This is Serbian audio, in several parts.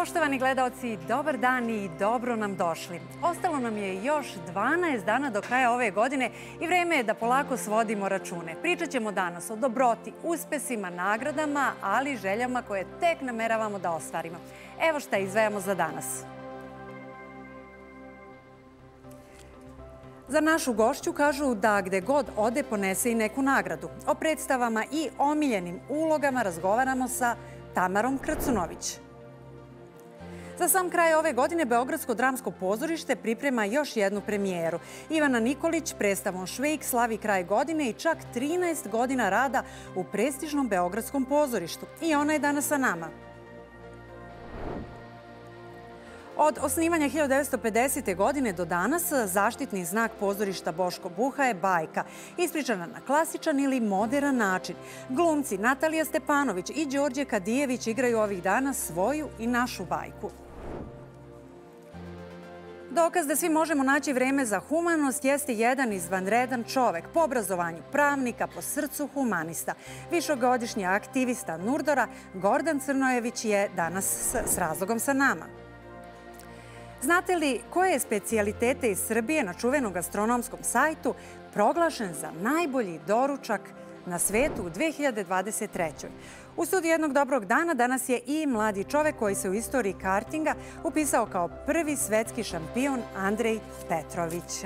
Poštovani gledalci, dobar dan i dobro nam došli. Ostalo nam je još 12 dana do kraja ove godine i vreme je da polako svodimo račune. Pričat ćemo danas o dobroti, uspesima, nagradama, ali i željama koje tek nameravamo da ostvarimo. Evo šta izvejamo za danas. Za našu gošću kažu da gde god ode ponese i neku nagradu. O predstavama i omiljenim ulogama razgovaramo sa Tamarom Kracunović. Za sam kraj ove godine Beogradsko dramsko pozorište priprema još jednu premijeru. Ivana Nikolić predstavom Švejk slavi kraj godine i čak 13 godina rada u prestižnom Beogradskom pozorištu. I ona je danas sa nama. Od osnivanja 1950. godine do danas zaštitni znak pozorišta Boško Buha je bajka, ispričana na klasičan ili modern način. Glumci Natalija Stepanović i Đorđe Kadijević igraju ovih dana svoju i našu bajku. Dokaz da svi možemo naći vreme za humanost jeste jedan izvanredan čovek po obrazovanju pravnika, po srcu humanista. Višogodišnji aktivista Nurdora Gordan Crnojević je danas s razlogom sa nama. Znate li koje je specijalitete iz Srbije na čuvenom gastronomskom sajtu proglašen za najbolji doručak na svetu u 2023. U studiju jednog dobrog dana danas je i mladi čovek koji se u istoriji kartinga upisao kao prvi svetski šampion Andrej Petrović.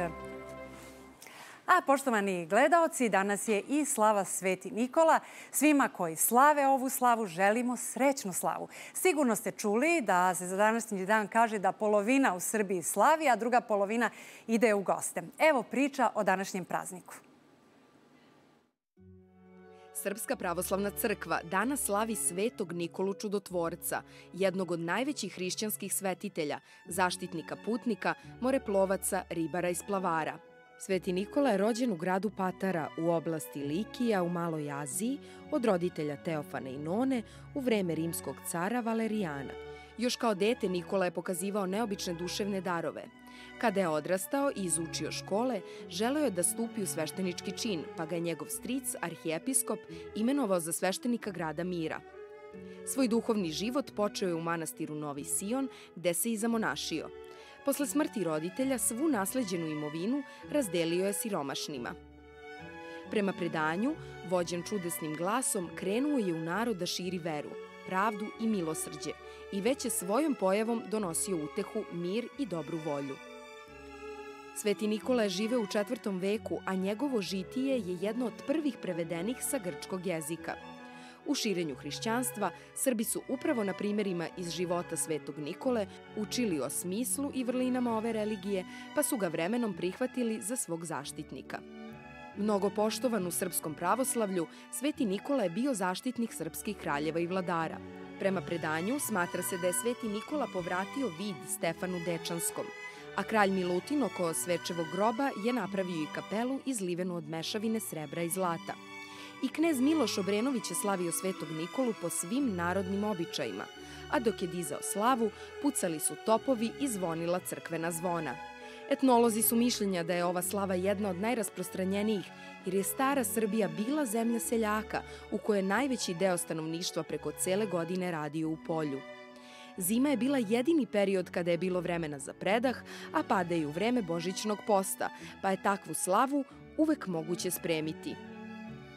A poštovani gledaoci, danas je i slava Sveti Nikola. Svima koji slave ovu slavu želimo srećnu slavu. Sigurno ste čuli da se za današnji dan kaže da polovina u Srbiji slavi, a druga polovina ide u goste. Evo priča o današnjem prazniku. Srpska pravoslavna crkva danas slavi svetog Nikolu Čudotvorca, jednog od najvećih hrišćanskih svetitelja, zaštitnika putnika, moreplovaca, ribara i splavara. Sveti Nikola je rođen u gradu Patara u oblasti Likija u Maloj Aziji od roditelja Teofana i None u vreme rimskog cara Valerijana. Još kao dete Nikola je pokazivao neobične duševne darove – Kada je odrastao i izučio škole, želeo je da stupi u sveštenički čin, pa ga je njegov stric, arhijepiskop, imenovao za sveštenika grada Mira. Svoj duhovni život počeo je u manastiru Novi Sion, gde se i zamonašio. Posle smrti roditelja svu nasleđenu imovinu razdelio je siromašnima. Prema predanju, vođen čudesnim glasom, krenuo je u narod da širi veru, pravdu i milosrđe i već je svojom pojavom donosio utehu, mir i dobru volju. Sveti Nikola je žive u četvrtom veku, a njegovo žitije je jedno od prvih prevedenih sa grčkog jezika. U širenju hrišćanstva, Srbi su upravo na primerima iz života Svetog Nikole učili o smislu i vrlinama ove religije, pa su ga vremenom prihvatili za svog zaštitnika. Mnogo poštovan u srpskom pravoslavlju, Sveti Nikola je bio zaštitnik srpskih kraljeva i vladara. Prema predanju, smatra se da je Sveti Nikola povratio vid Stefanu Dečanskom – a kralj Milutin oko svečevog groba je napravio i kapelu izlivenu od mešavine srebra i zlata. I knez Miloš Obrenović je slavio svetog Nikolu po svim narodnim običajima, a dok je dizao slavu, pucali su topovi i zvonila crkvena zvona. Etnolozi su mišljenja da je ova slava jedna od najrasprostranjenijih, jer je stara Srbija bila zemlja seljaka, u kojoj najveći deo stanovništva preko cele godine radio u polju zima je bila jedini period kada je bilo vremena za predah, a pada i u vreme božićnog posta, pa je takvu slavu uvek moguće spremiti.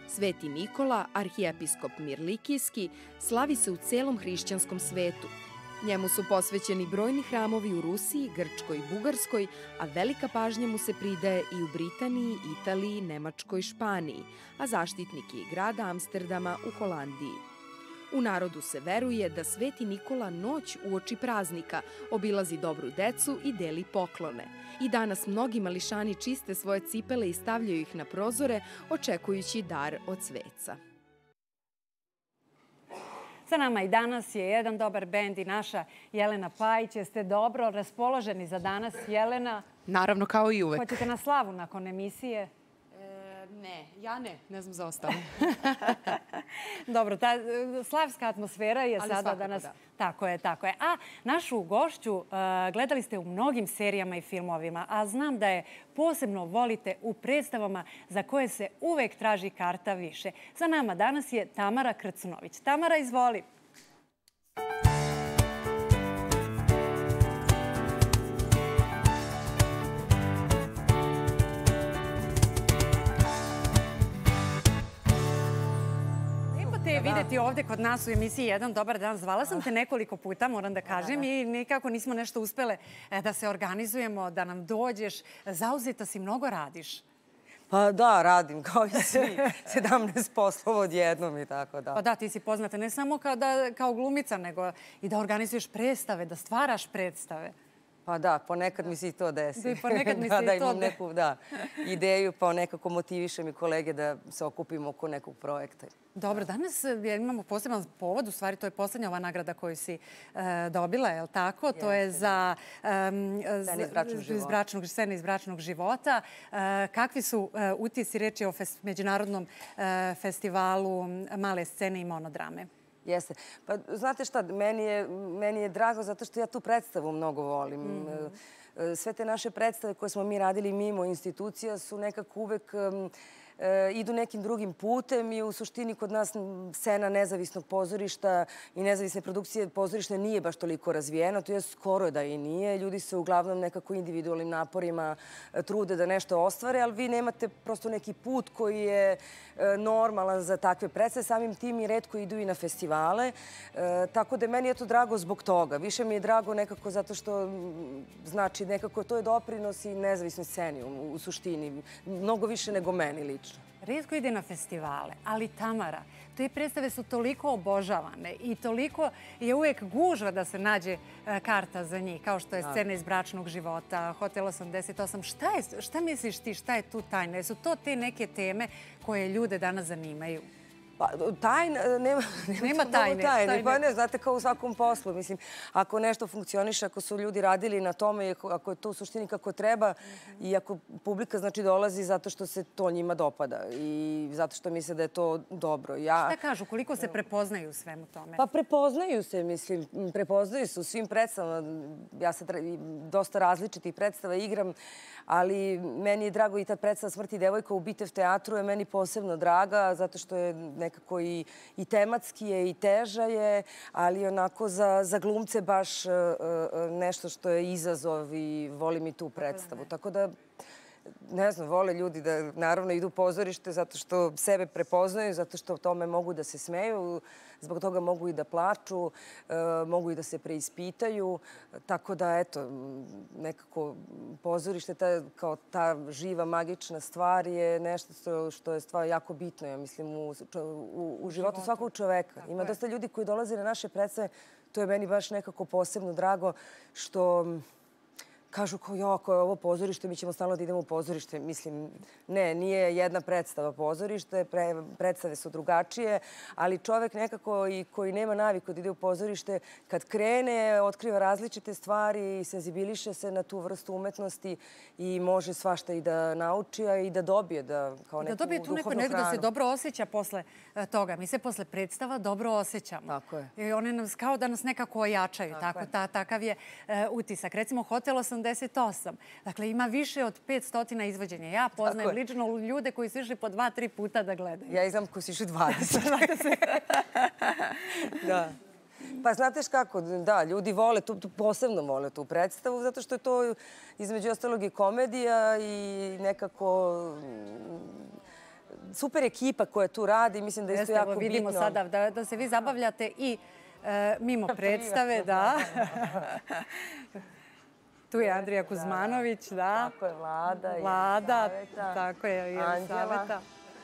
Sveti Nikola, arhijepiskop Mirlikijski, slavi se u celom hrišćanskom svetu. Njemu su posvećeni brojni hramovi u Rusiji, Grčkoj i Bugarskoj, a velika pažnja mu se pridaje i u Britaniji, Italiji, Nemačkoj Španiji, a zaštitnik je i grada Amsterdama u Holandiji. U narodu se veruje da Sveti Nikola noć u oči praznika obilazi dobru decu i deli poklone. I danas mnogi mališani čiste svoje cipele i stavljaju ih na prozore, očekujući dar od sveca. Sa nama i danas je jedan dobar bend i naša Jelena Pajić. Jeste dobro raspoloženi za danas, Jelena? Naravno, kao i uvek. Hoćete na slavu nakon emisije? Ne, ja ne, ne znam za ostalo. Dobro, ta slavska atmosfera je Ali sada danas... Da. Tako je, tako je. A našu gošću uh, gledali ste u mnogim serijama i filmovima, a znam da je posebno volite u predstavama za koje se uvek traži karta više. Za nama danas je Tamara Krcunović. Tamara, izvoli. Tamara, je videti ovde kod nas u emisiji Jedan dobar dan. Zvala sam te nekoliko puta, moram da kažem, i nikako nismo nešto uspele e, da se organizujemo, da nam dođeš. Zauzeta si, mnogo radiš. Pa da, radim kao i svi. 17 poslova odjednom i tako da. Pa da, ti si poznata ne samo kao, da, kao glumica, nego i da organizuješ predstave, da stvaraš predstave. Pa da, ponekad mi se i to desi. Da, ponekad mi da, se da i to imam neku da, ideju, pa nekako motivišem i kolege da se okupimo oko nekog projekta. Dobro, danas ja, imamo poseban povod, u stvari to je poslednja ova nagrada koju si e, dobila, je li tako? To je za um, scene iz bračnog života. Bračnog, scene iz bračnog života. E, kakvi su e, utisci reči o fest, Međunarodnom e, festivalu male scene i monodrame? Jeste. Pa znate šta, meni je, meni je drago zato što ja tu predstavu mnogo volim. Mm -hmm. Sve te naše predstave koje smo mi radili mimo institucija su nekako uvek e, idu nekim drugim putem i u suštini kod nas scena nezavisnog pozorišta i nezavisne produkcije pozorišta nije baš toliko razvijena. To je skoro da i nije. Ljudi se uglavnom nekako individualnim naporima e, trude da nešto ostvare, ali vi nemate prosto neki put koji je e, normalan za takve predstave. Samim tim i redko idu i na festivale. E, tako da meni je to drago zbog toga. Više mi je drago nekako zato što znači nekako to je doprinos i nezavisnoj sceni u suštini. Mnogo više nego meni lično redko ide na festivale, ali Tamara, te predstave su toliko obožavane i toliko je uvek gužva da se nađe e, karta za njih, kao što je da. scena iz bračnog života, Hotel 88. Šta, je, šta misliš ti, šta je tu tajna? Su to te neke teme koje ljude danas zanimaju? Pa, tajna, nema, nema, nema tajne. tajne. tajne. Pa ne, znate, kao u svakom poslu. Mislim, ako nešto funkcioniše, ako su ljudi radili na tome, ako je to u suštini kako treba mm -hmm. i ako publika znači dolazi zato što se to njima dopada i zato što misle da je to dobro. Ja, Šta kažu, koliko se prepoznaju u svemu tome? Pa prepoznaju se, mislim, prepoznaju se u svim predstavama. Ja sad dosta različitih predstava igram, ali meni je drago i ta predstava Smrti devojka u Bitev teatru je meni posebno draga, zato što je nekako i, i tematski je i teža je, ali onako za, za glumce baš uh, nešto što je izazov i volim i tu predstavu. Tako da ne znam, vole ljudi da naravno idu u pozorište zato što sebe prepoznaju, zato što o tome mogu da se smeju, zbog toga mogu i da plaču, e, mogu i da se preispitaju. Tako da, eto, nekako pozorište, ta, kao ta živa, magična stvar je nešto što je stvar jako bitno, ja mislim, u, u, u životu svakog čoveka. Ima dosta ljudi koji dolaze na naše predstave, to je meni baš nekako posebno drago, što kažu kao, jo, ako je ovo pozorište, mi ćemo stalno da idemo u pozorište. Mislim, ne, nije jedna predstava pozorište, pre, predstave su drugačije, ali čovek nekako i koji nema naviku da ide u pozorište, kad krene, otkriva različite stvari i senzibiliše se na tu vrstu umetnosti i može svašta i da nauči, a i da dobije da, kao neku da dobije tu neku nego da se dobro osjeća posle e, toga. Mi se posle predstava dobro osjećamo. Tako je. I one nas kao da nas nekako ojačaju. Tako, tako ta, takav je uh, utisak. Recimo, Hotel 80 88. Dakle, ima više od 500 izvođenja. Ja poznajem lično ljude koji su išli po dva, tri puta da gledaju. Ja znam koji su išli 20. da. Pa znate kako, da, ljudi vole, tu, tu posebno vole tu predstavu, zato što je to između ostalog i komedija i nekako super ekipa koja tu radi, mislim da je isto jako bitno. Vidimo sada da, da se vi zabavljate i e, mimo predstave, da. Tu je Andrija Kuzmanović, da. Tako je, Vlada, Vlada, tako je, Anđela.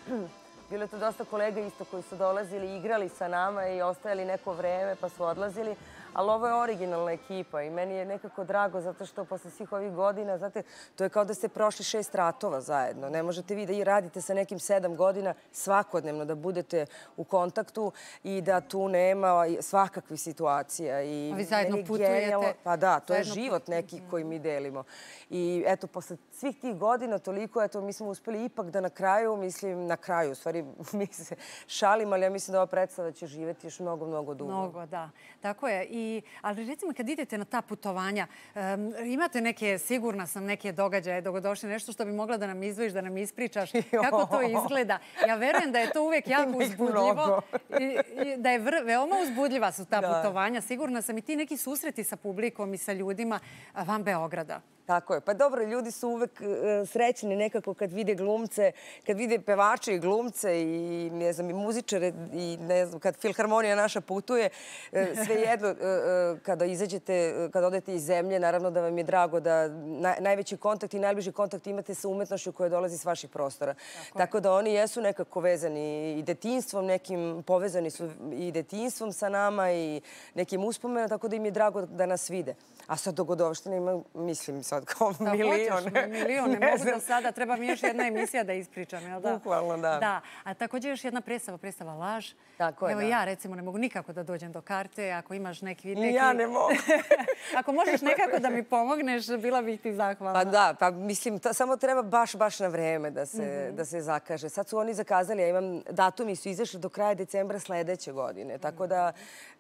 Bilo je tu dosta kolega isto koji su dolazili, igrali sa nama i ostajali neko vreme pa su odlazili ali ovo je originalna ekipa i meni je nekako drago zato što posle svih ovih godina, znate, to je kao da ste prošli šest ratova zajedno. Ne možete vi da i radite sa nekim sedam godina svakodnevno da budete u kontaktu i da tu nema svakakvih situacija. I A vi zajedno putujete? Pa da, to je život neki koji mi delimo. I eto, posle svih tih godina toliko, eto, mi smo uspeli ipak da na kraju, mislim, na kraju, u stvari, mi se šalimo, ali ja mislim da ova predstava će živeti još mnogo, mnogo dugo. Mnogo, da. Tako je. I ali recimo kad idete na ta putovanja, um, imate neke, sigurna sam, neke događaje, dogodošle, nešto što bi mogla da nam izvojiš, da nam ispričaš, kako to izgleda. Ja verujem da je to uvek jako uzbudljivo. I, i, da je vr, veoma uzbudljiva su ta da. putovanja. Sigurna sam i ti neki susreti sa publikom i sa ljudima van Beograda. Tako je. Pa dobro, ljudi su uvek uh, srećni nekako kad vide glumce, kad vide pevače i glumce i, ne znam, i muzičare i ne znam, kad filharmonija naša putuje. Uh, sve jedno, uh, kada izađete, kada odete iz zemlje, naravno da vam je drago da na, najveći kontakt i najbliži kontakt imate sa umetnošću koja dolazi s vaših prostora. Tako, Tako da oni jesu nekako vezani i detinstvom, nekim povezani su i detinstvom sa nama i nekim uspomenom, tako da im je drago da nas vide. A sad dogodovština ima, mislim, sad kao da, milion. Hoćeš, milion, ne, ne mogu do sada. Treba mi još jedna emisija da ispričam, jel da? Bukvalno, da. Da, a također još jedna predstava, predstava Laž. Tako je, Evo da. ja recimo ne mogu nikako da dođem do karte. Ako imaš neki... neki... Ja ne mogu. Ako možeš nekako da mi pomogneš, bila bih ti zahvalna. Pa da, pa mislim, ta, samo treba baš, baš na vreme da se, mm -hmm. da se zakaže. Sad su oni zakazali, ja imam, datumi su izašli do kraja decembra sledeće godine. Tako da,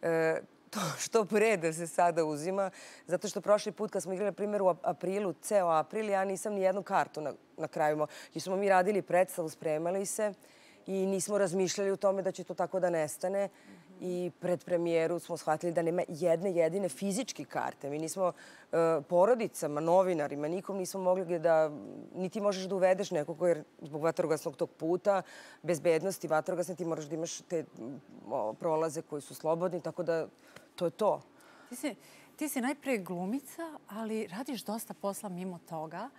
e, to što pre da se sada uzima, zato što prošli put kad smo igrali, na primjer, u aprilu, ceo april, ja nisam ni jednu kartu na, na kraju. Jer smo mi radili predstavu, spremali se i nismo razmišljali u tome da će to tako da nestane. I pred premijeru smo shvatili da nema jedne jedine fizičke karte. Mi nismo uh, porodicama, novinarima, nikom nismo mogli da, niti možeš da uvedeš nekog jer zbog vatrogasnog tog puta, bezbednosti vatrogasne, ti moraš da imaš te o, prolaze koji su slobodni, tako da to je to. Ti si, ti si najpre glumica, ali radiš dosta posla mimo toga.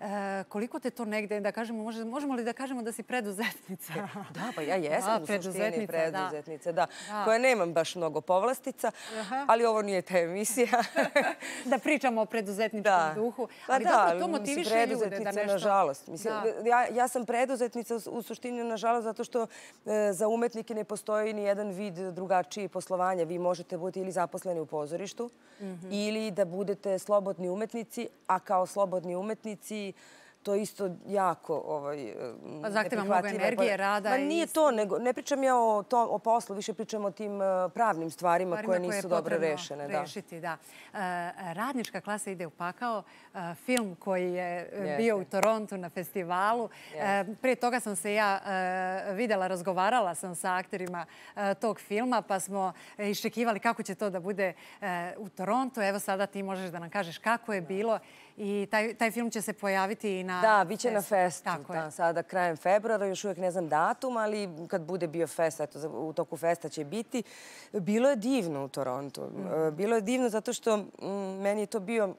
E, koliko te to negde, da kažemo, može, možemo li da kažemo da si preduzetnica? Da, pa ja jesam da, u suštini preduzetnica, da. Da. Koja nemam baš mnogo povlastica, Aha. ali ovo nije ta emisija. da pričamo o preduzetničkom da. duhu. Pa ali da, dobro, to motiviše ljude da nešto... nažalost. Mislim, Da. ja, ja sam preduzetnica u, u suštini, nažalost, zato što e, za umetnike ne postoji ni jedan vid drugačiji poslovanja. Vi možete biti ili zaposleni u pozorištu, Mhm. ili da budete slobodni umetnici, a kao slobodni umetnici to je isto jako ovaj, Pa zahteva mnogo energije, rada Ma i nije to, nego, ne pričam ja o, to, o poslu, više pričam o tim uh, pravnim stvarima, stvarima koje koje je nisu dobro potrebno rešene. Da. Rešiti, da. E, radnička klasa ide u pakao. E, film koji je Jeste. bio u Torontu na festivalu. E, prije toga sam se ja e, videla, razgovarala sam sa akterima e, tog filma, pa smo iščekivali kako će to da bude e, u Torontu. Evo sada ti možeš da nam kažeš kako je bilo i taj, taj film će se pojaviti i na Da, bit će na festu. Tako je. Da, sada krajem februara, još uvijek ne znam datum, ali kad bude bio fest, eto, u toku festa će biti. Bilo je divno u Torontu. E, Bilo je divno zato što mm, meni je to bio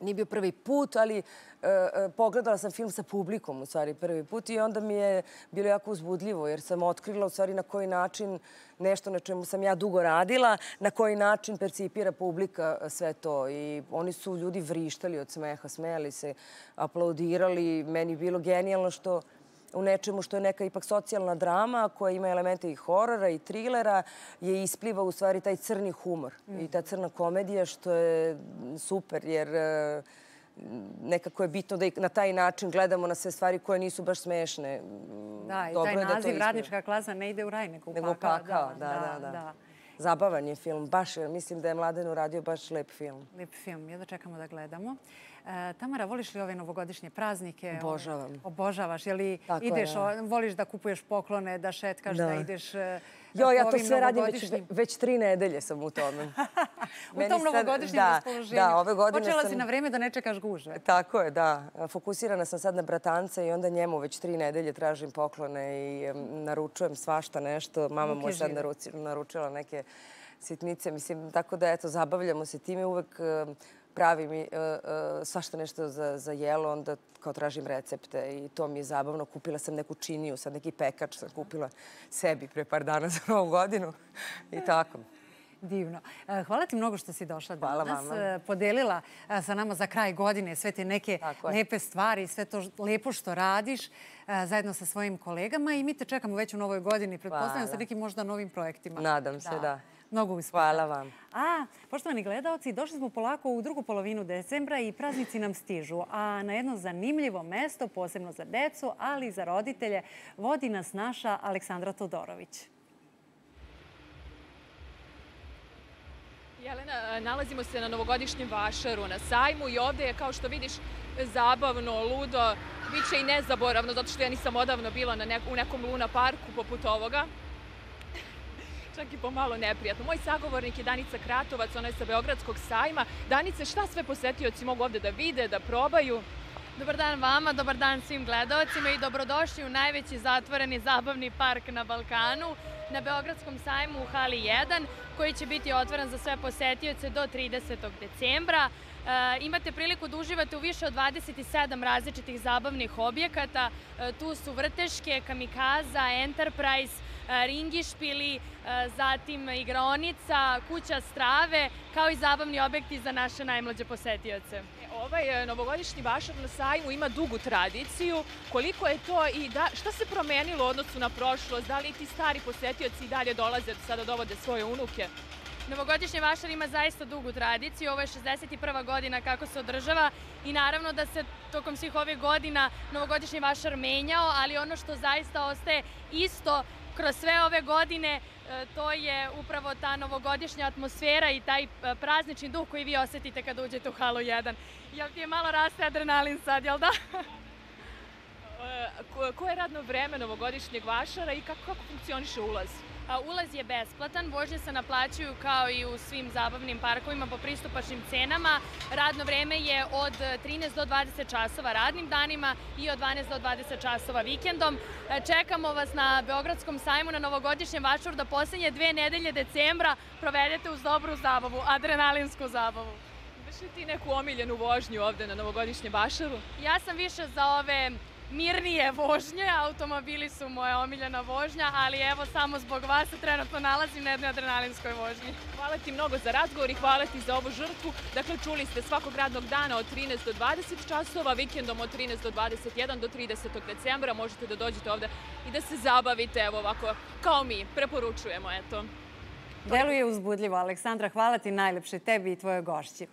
nije bio prvi put, ali e, e, pogledala sam film sa publikom u stvari prvi put i onda mi je bilo jako uzbudljivo jer sam otkrila u stvari na koji način nešto na čemu sam ja dugo radila, na koji način percipira publika e, sve to. I oni su ljudi vrištali od smeha, smejali se, aplaudirali. Meni je bilo genijalno što u nečemu što je neka ipak socijalna drama koja ima elemente i horora i trilera je ispliva u stvari taj crni humor i ta crna komedija što je super jer e, nekako je bitno da i na taj način gledamo na sve stvari koje nisu baš smešne. Da, i Dobro taj da naziv radnička klasa ne ide u raj, nego u Nego u pakao. pakao, da, da, da. Zabavan je film, baš mislim da je Mladen uradio baš lep film. Lep film, jedva čekamo da gledamo. E, Tamara, voliš li ove novogodišnje praznike? Obožavam. Obožavaš, je li Tako ideš, da. voliš da kupuješ poklone, da šetkaš, da, Da. ideš e, Jo, ja to sve radim već, već tri nedelje sam u tome. U Meni tom sad- novogodišnjem da, raspoloženju. Da, ove godine Počela sam... si na vreme da ne čekaš gužve. Tako je, da. Fokusirana sam sad na bratanca i onda njemu već tri nedelje tražim poklone i em, naručujem svašta nešto. Mama mu je sad naručila neke sitnice. Mislim, tako da, eto, zabavljamo se time. Uvek pravim i e, e, svašta nešto za, za jelo, onda kao tražim recepte i to mi je zabavno. Kupila sam neku činiju, sad neki pekač sam kupila sebi pre par dana za novu godinu i tako. Divno. E, Hvala ti mnogo što si došla Hvala danas. vama. Podelila sa nama za kraj godine sve te neke lepe stvari, sve to lepo što radiš zajedno sa svojim kolegama i mi te čekamo već u novoj godini. Pretpostavljam sa Hvala. nekim možda novim projektima. Nadam se, da. Mnogo uspjeha. Hvala vam. A, poštovani gledalci, došli smo polako u drugu polovinu decembra i praznici nam stižu. A na jedno zanimljivo mesto, posebno za decu, ali i za roditelje, vodi nas naša Aleksandra Todorović. Jelena, nalazimo se na novogodišnjem vašaru na sajmu i ovde je, kao što vidiš, zabavno, ludo. Biće i nezaboravno, zato što ja nisam odavno bila na nek u nekom Luna parku poput ovoga. Čak i pomalo neprijatno. Moj sagovornik je Danica Kratovac, ona je sa Beogradskog sajma. Danice, šta sve posetioci mogu ovde da vide, da probaju? Dobar dan vama, dobar dan svim gledalcima i dobrodošli u najveći zatvoreni zabavni park na Balkanu na Beogradskom sajmu u Hali 1 koji će biti otvoren za sve posetioce do 30. decembra. E, imate priliku da uživate u više od 27 različitih zabavnih objekata. E, tu su vrteške, kamikaza, Enterprise, ringišpili, zatim igraonica, kuća strave, kao i zabavni objekti za naše najmlađe posetioce. Ovaj novogodišnji vašar na sajmu ima dugu tradiciju. Koliko je to i da, šta se promenilo u odnosu na prošlost? Da li ti stari posetioci i dalje dolaze sada dovode svoje unuke? Novogodišnji vašar ima zaista dugu tradiciju, ovo je 61. godina kako se održava i naravno da se tokom svih ovih godina novogodišnji vašar menjao, ali ono što zaista ostaje isto kroz sve ove godine e, to je upravo ta novogodišnja atmosfera i taj e, praznični duh koji vi osetite kada uđete u Halo 1. Jel ti je malo raste adrenalin sad, jel da? E, koje je radno vreme novogodišnjeg vašara i kako, kako funkcioniše ulaz? Ulaz je besplatan, vožnje se naplaćuju kao i u svim zabavnim parkovima po pristupačnim cenama. Radno vreme je od 13 do 20 časova radnim danima i od 12 do 20 časova vikendom. E, čekamo vas na Beogradskom sajmu na novogodišnjem vačuru da poslednje dve nedelje decembra provedete uz dobru zabavu, adrenalinsku zabavu. Li ti neku omiljenu vožnju ovde na novogodišnjem vašaru? Ja sam više za ove mirnije vožnje, automobili su moja omiljena vožnja, ali evo samo zbog vas se trenutno nalazim na jednoj adrenalinskoj vožnji. Hvala ti mnogo za razgovor i hvala ti za ovu žrtvu. Dakle, čuli ste svakog radnog dana od 13 do 20 časova, vikendom od 13 do 21 do 30. decembra. Možete da dođete ovde i da se zabavite, evo ovako, kao mi, preporučujemo, eto. Deluje uzbudljivo, Aleksandra. Hvala ti najlepše tebi i tvoje gošći.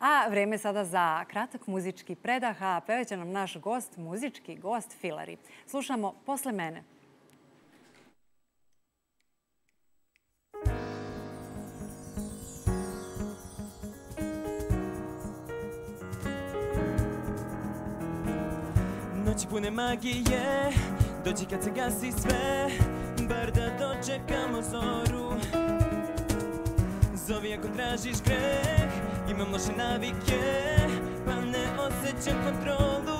A vreme sada za kratak muzički predah, a pevaće nam naš gost, muzički gost Filari. Slušamo Posle mene. Noći pune magije, dođi kad se gasi sve, bar da dočekamo zoru. Zovi ako tražiš greh, Imam loše navike, pa ne osjećam kontrolu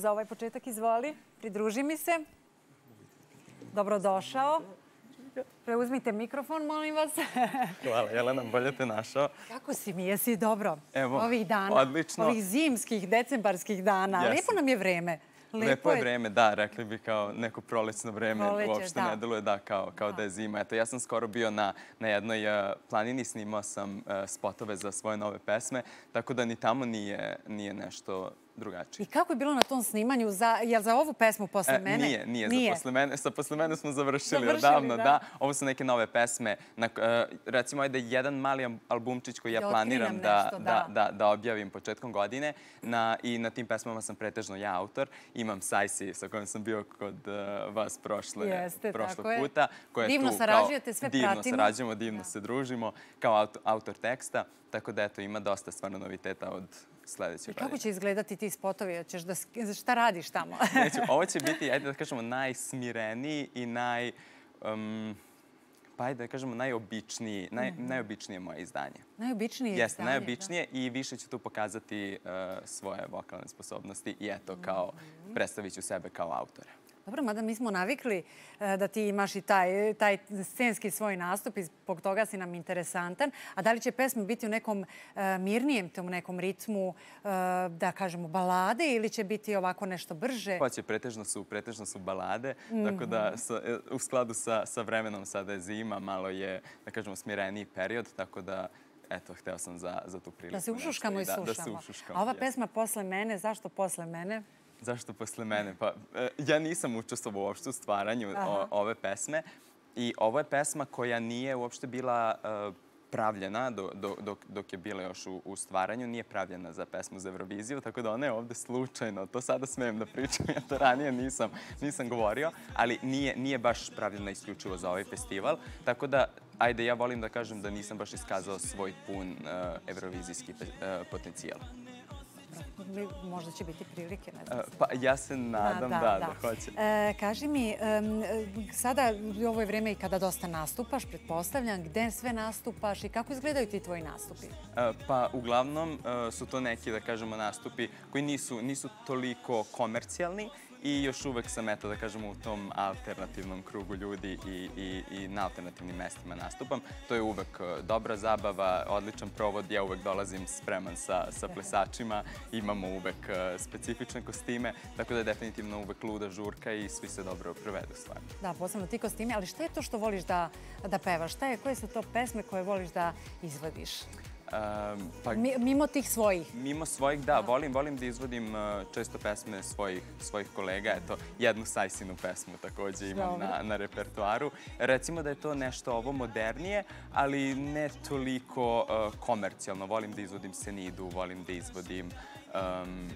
za ovaj početak, izvoli. Pridruži mi se. Dobrodošao. Preuzmite mikrofon, molim vas. Hvala, Jelena, bolje te našao. Kako si mi? Jesi dobro? Evo, ovih dana, odlično. Ovih zimskih, decembarskih dana. Jesam. Lijepo nam je vreme. Lepo Lepo je je. vreme, da, rekli bi kao neko prolećno vreme, Proleće, uopšte da. ne deluje da, kao, kao da. je zima. Eto, ja sam skoro bio na, na jednoj uh, planini, snimao sam uh, spotove za svoje nove pesme, tako da ni tamo nije, nije nešto drugačije. I kako je bilo na tom snimanju? Za, jel za ovu pesmu posle E, mene? Nije, nije, Za posle mene, sa posle mene smo završili, Završili, odavno, da. da. Ovo su neke nove pesme. Na, e, recimo, ajde, jedan mali albumčić koji ja Da planiram da, nešto, da, da. da, da objavim početkom godine. Na, I na tim pesmama sam pretežno ja autor. Imam Sajsi sa kojim sam bio kod e, vas prošle, Jeste, prošlog je. puta. koja je Divno tu sarađujete, sve divno pratimo. sarađujemo, divno se družimo kao autor teksta. Tako da, eto, ima dosta stvarno noviteta od sledeće I godine. kako će izgledati ti spotovi? Hoćeš da, šta radiš tamo? Neću, ovo će biti, ajde da kažemo, najsmireniji i naj... Um, pa ajde da kažemo najobičniji, naj, najobičnije moje izdanje. Najobičnije Jeste, Mhm. izdanje, najobičnije i više ću tu pokazati uh, svoje vokalne sposobnosti i eto, kao, Mhm. predstavit ću sebe kao autora. Dobro, mada mi smo navikli e, da ti imaš i taj, taj scenski svoj nastup i zbog toga si nam interesantan. A da li će pesma biti u nekom e, mirnijem, tom nekom ritmu, e, da kažemo, balade ili će biti ovako nešto brže? Pa će, pretežno su, pretežno su balade, tako Mhm. da sa, e, u skladu sa, sa vremenom sada je zima, malo je, da kažemo, smireniji period, tako da Eto, hteo sam za, za tu priliku. Da se ušuškamo i da, slušamo. Da se ušuškamo, A ova pesma posle mene, zašto posle mene? Zašto posle mene? Pa, e, ja nisam učestvovao uopšte u stvaranju o, ove pesme i ovo je pesma koja nije uopšte bila e, pravljena do, do, dok, dok je bila još u, u stvaranju, nije pravljena za pesmu za Euroviziju, tako da ona je ovde slučajno. To sada smem da pričam, ja to ranije nisam, nisam govorio, ali nije, nije baš pravljena isključivo za ovaj festival. Tako da, ajde, ja volim da kažem da nisam baš iskazao svoj pun uh, evrovizijski uh, potencijal. Možda će biti prilike, ne znam. pa ja se nadam da, da, da, hoće. E, kaži mi, e, sada u ovo je vreme i kada dosta nastupaš, pretpostavljam, gde sve nastupaš i kako izgledaju ti tvoji nastupi? E, Pa uglavnom e, su to neki, da kažemo, nastupi koji nisu, nisu toliko komercijalni i još uvek sam, eto, da kažemo, u tom alternativnom krugu ljudi i, i, i na alternativnim mestima nastupam. To je uvek e, dobra zabava, odličan provod. Ja uvek dolazim spreman sa, sa plesačima, imamo uvek e, specifične kostime, tako da je definitivno uvek luda žurka i svi se dobro provedu stvarno. Da, posebno ti kostimi, ali šta je to što voliš da, da pevaš? Šta je, koje su to pesme koje voliš da izvodiš? Um, pa, Mi- Mimo tih svojih. Mimo svojih, da, volim, volim da izvodim uh, često pesme svojih, svojih kolega. Eto, jednu Sajsinu pesmu takođe imam na, na repertuaru. Recimo da je to nešto ovo modernije, ali ne toliko uh, komercijalno. Volim da izvodim Senidu, volim da izvodim um,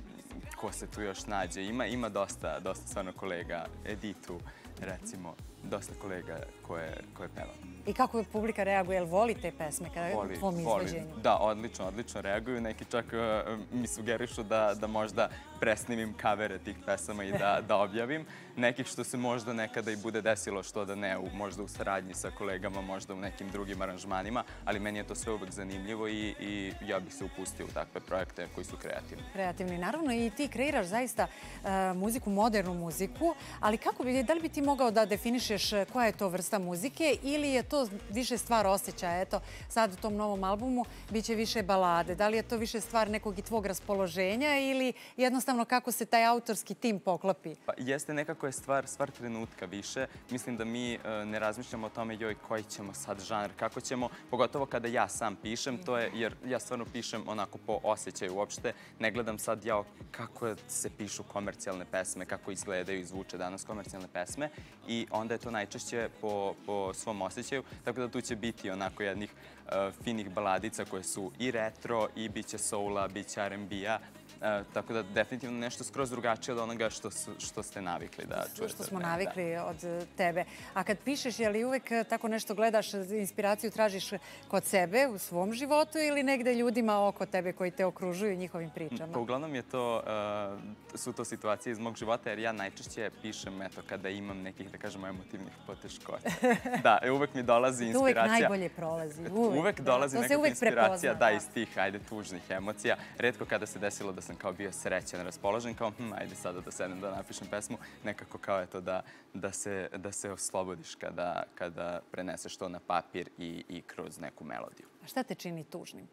ko se tu još nađe. Ima, ima dosta, dosta stvarno kolega, Editu, recimo, dosta kolega koje, koje pevam. I kako je publika reaguje? Jel voli te pesme kada u tvom izvođenju? Da, odlično, odlično reaguju. Neki čak uh, mi sugerišu da, da možda presnimim kavere tih pesama i da, da objavim. Nekih što se možda nekada i bude desilo, što da ne, u, možda u saradnji sa kolegama, možda u nekim drugim aranžmanima, ali meni je to sve uvek zanimljivo i, i ja bih se upustio u takve projekte koji su kreativni. kreativni. Naravno i ti kreiraš zaista e, muziku, modernu muziku, ali kako bi, da li bi ti mogao da definišeš koja je to vrsta muzike ili je to više stvar osjećaja? Eto, sad u tom novom albumu biće više balade. Da li je to više stvar nekog i tvog raspoloženja ili jednostavno kako se taj autorski tim poklopi? Pa jeste nekako je stvar, stvar trenutka više. Mislim da mi e, ne razmišljamo o tome joj koji ćemo sad žanr, kako ćemo, pogotovo kada ja sam pišem, to je jer ja stvarno pišem onako po osjećaju uopšte. Ne gledam sad ja kako se pišu komercijalne pesme, kako izgledaju i zvuče danas komercijalne pesme i onda je to najčešće po, po svom osjećaju, tako da tu će biti onako jednih e, finih baladica koje su i retro, i biće soula, biće R&B-a, E, tako da definitivno nešto skroz drugačije od onoga što, što ste navikli da čujete. što smo mene, navikli od tebe. A kad pišeš, je li uvek e, tako nešto gledaš, inspiraciju tražiš kod sebe u svom životu ili negde ljudima oko tebe koji te okružuju njihovim Da. pričama? Pa uglavnom je to, uh, su to situacije iz mog života jer ja najčešće pišem eto, kada imam nekih, da kažemo, emotivnih poteškoća. da, e, uvek mi dolazi To uvek inspiracija. najbolje prolazi. Uvek, Uvek da. dolazi To se neka uvek inspiracija, prepozna, da, iz tih, ajde, tužnih emocija. Redko kada se desilo da sam kao bio srećan, raspoložen, kao, hm, ajde sada da sedem da napišem pesmu, nekako kao eto da, da, se, da se oslobodiš kada, kada preneseš to na papir i, i kroz neku melodiju. A šta te čini tužnim?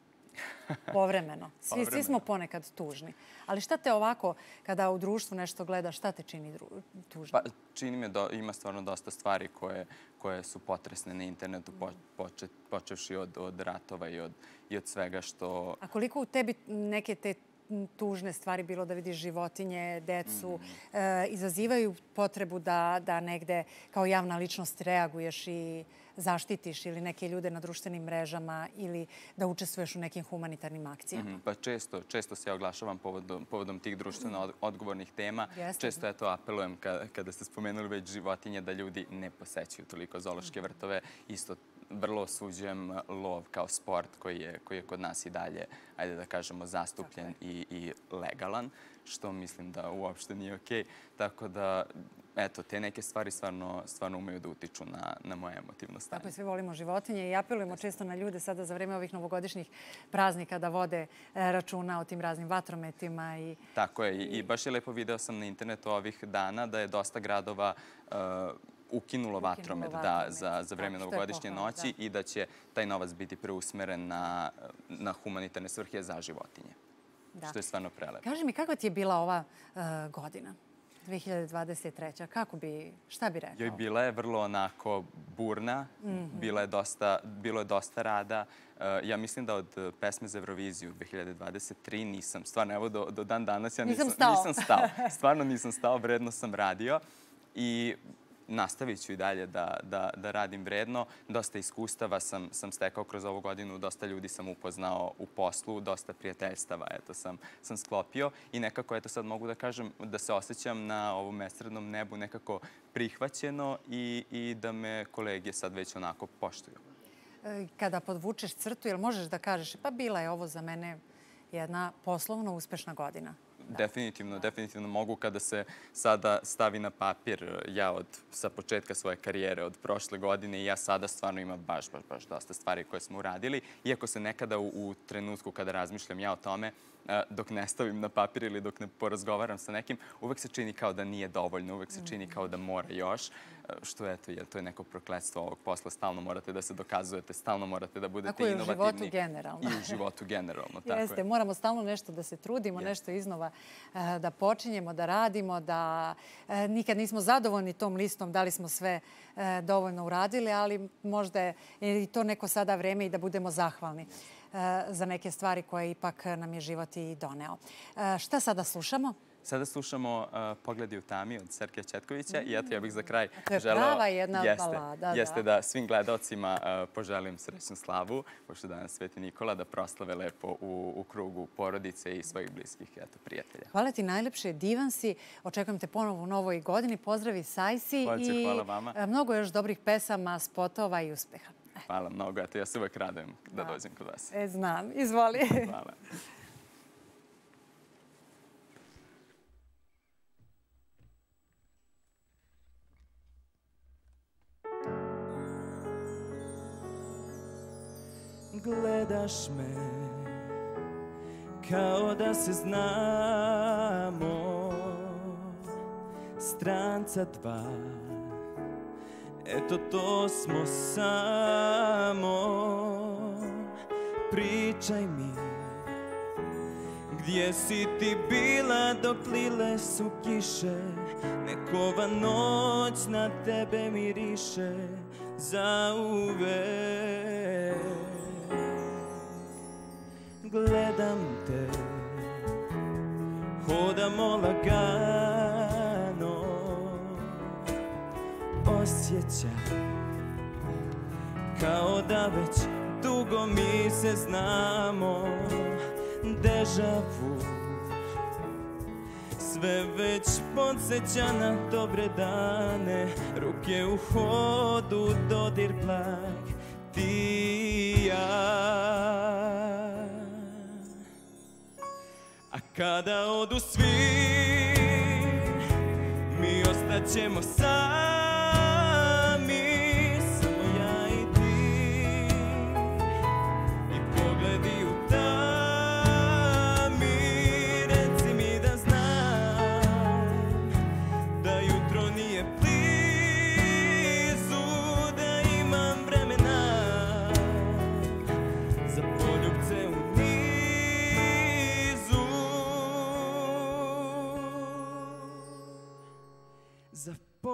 Povremeno. Svi, svi Povremeno. smo ponekad tužni. Ali šta te ovako, kada u društvu nešto gledaš, šta te čini dru- tužnim? Pa, čini mi da ima stvarno dosta stvari koje, koje su potresne na internetu, po, poče, počevši od, od ratova i od, i od svega što... A koliko u tebi neke te tužne stvari, bilo da vidiš životinje, decu, e, izazivaju potrebu da, da negde kao javna ličnost reaguješ i zaštitiš ili neke ljude na društvenim mrežama ili da učestvuješ u nekim humanitarnim akcijama? Mhm, Pa često, često se ja oglašavam povodom, povodom tih društveno od- odgovornih tema. Jeste. Često eto apelujem kada, kada ste spomenuli već životinje da ljudi ne posećuju toliko zoološke vrtove. Isto vrlo osuđujem lov kao sport koji je, koji je kod nas i dalje, ajde da kažemo, zastupljen i, i legalan, što mislim da uopšte nije okej. Tako da, eto, te neke stvari stvarno, stvarno umeju da utiču na, na moje emotivno stanje. Tako je, svi volimo životinje i apelujemo često na ljude sada za vreme ovih novogodišnjih praznika da vode e, računa o tim raznim vatrometima i Tako je. I, I baš je lepo video sam na internetu ovih dana da je dosta gradova uh, ukinulo vatromet, da, za, za vreme novogodišnje noći i da će taj novac biti preusmeren na, na humanitarne svrhe za životinje. Da. Što je stvarno prelepo. Kaži mi, kakva ti je bila ova uh, godina? 2023. Kako bi, šta bi rekao? Joj, bila je vrlo onako burna, bila je dosta, bilo je dosta rada. Uh, ja mislim da od uh, pesme za Euroviziju 2023 nisam, stvarno evo do, do dan danas ja Nisam nisam, stao. nisam stao. Stvarno nisam stao, vredno sam radio i nastavit ću i dalje da, da, da radim vredno. Dosta iskustava sam, sam stekao kroz ovu godinu, dosta ljudi sam upoznao u poslu, dosta prijateljstava eto, sam, sam sklopio i nekako eto sad mogu da kažem da se osjećam na ovom estradnom nebu nekako prihvaćeno i, i da me kolege sad već onako poštuju. E, Kada podvučeš crtu, jel možeš da kažeš pa bila je ovo za mene jedna poslovno uspešna godina? Definitivno, definitivno mogu kada se sada stavi na papir ja od sa početka svoje karijere od prošle godine i ja sada stvarno imam baš, baš, baš dosta stvari koje smo uradili. Iako se nekada u, u trenutku kada razmišljam ja o tome, e, dok ne stavim na papir ili dok ne porazgovaram sa nekim, uvek se čini kao da nije dovoljno, uvek se čini kao da mora još, što eto, je, to je neko prokletstvo ovog posla. Stalno morate da se dokazujete, stalno morate da budete Tako je u inovativni. životu generalno. I u životu generalno, tako Jeste, je. moramo stalno nešto da se trudimo, nešto iznova da počinjemo, da radimo, da nikad nismo zadovoljni tom listom, da li smo sve dovoljno uradili, ali možda je i to neko sada vreme i da budemo zahvalni za neke stvari koje ipak nam je život i doneo. E, Šta sada slušamo? Sada slušamo uh, Pogledi u tami od Serkeja Četkovića i eto ja bih za kraj To je želeo... prava jedna jeste, balada, Jeste da. da svim gledalcima uh, poželim srećnu slavu, pošto danas Sveti Nikola, da proslave lepo u, u krugu porodice i svojih bliskih eto, prijatelja. Hvala ti najlepše, divan si. Očekujem te ponovo u novoj godini. Pozdravi Sajsi i hvala vama. mnogo još dobrih pesama, spotova i uspeha. Hvala mnogo, eto ja se uvek radujem da dođem kod vas. E, znam, izvoli. Hvala. Gledaš me kao da se znamo Stranca dva Eto to smo samo. Pričaj mi Gdje si ti bila dok lile su kiše? Nekova noć na tebe miriše Za uvek. Gledam te Hodamo lagano Osjećam Kao da već dugo mi se znamo. Deja vu. Sve već podsjeća na dobre dane. Ruke u hodu, dodir blag Ti i ja. A kada odu svi Mi ostaćemo sami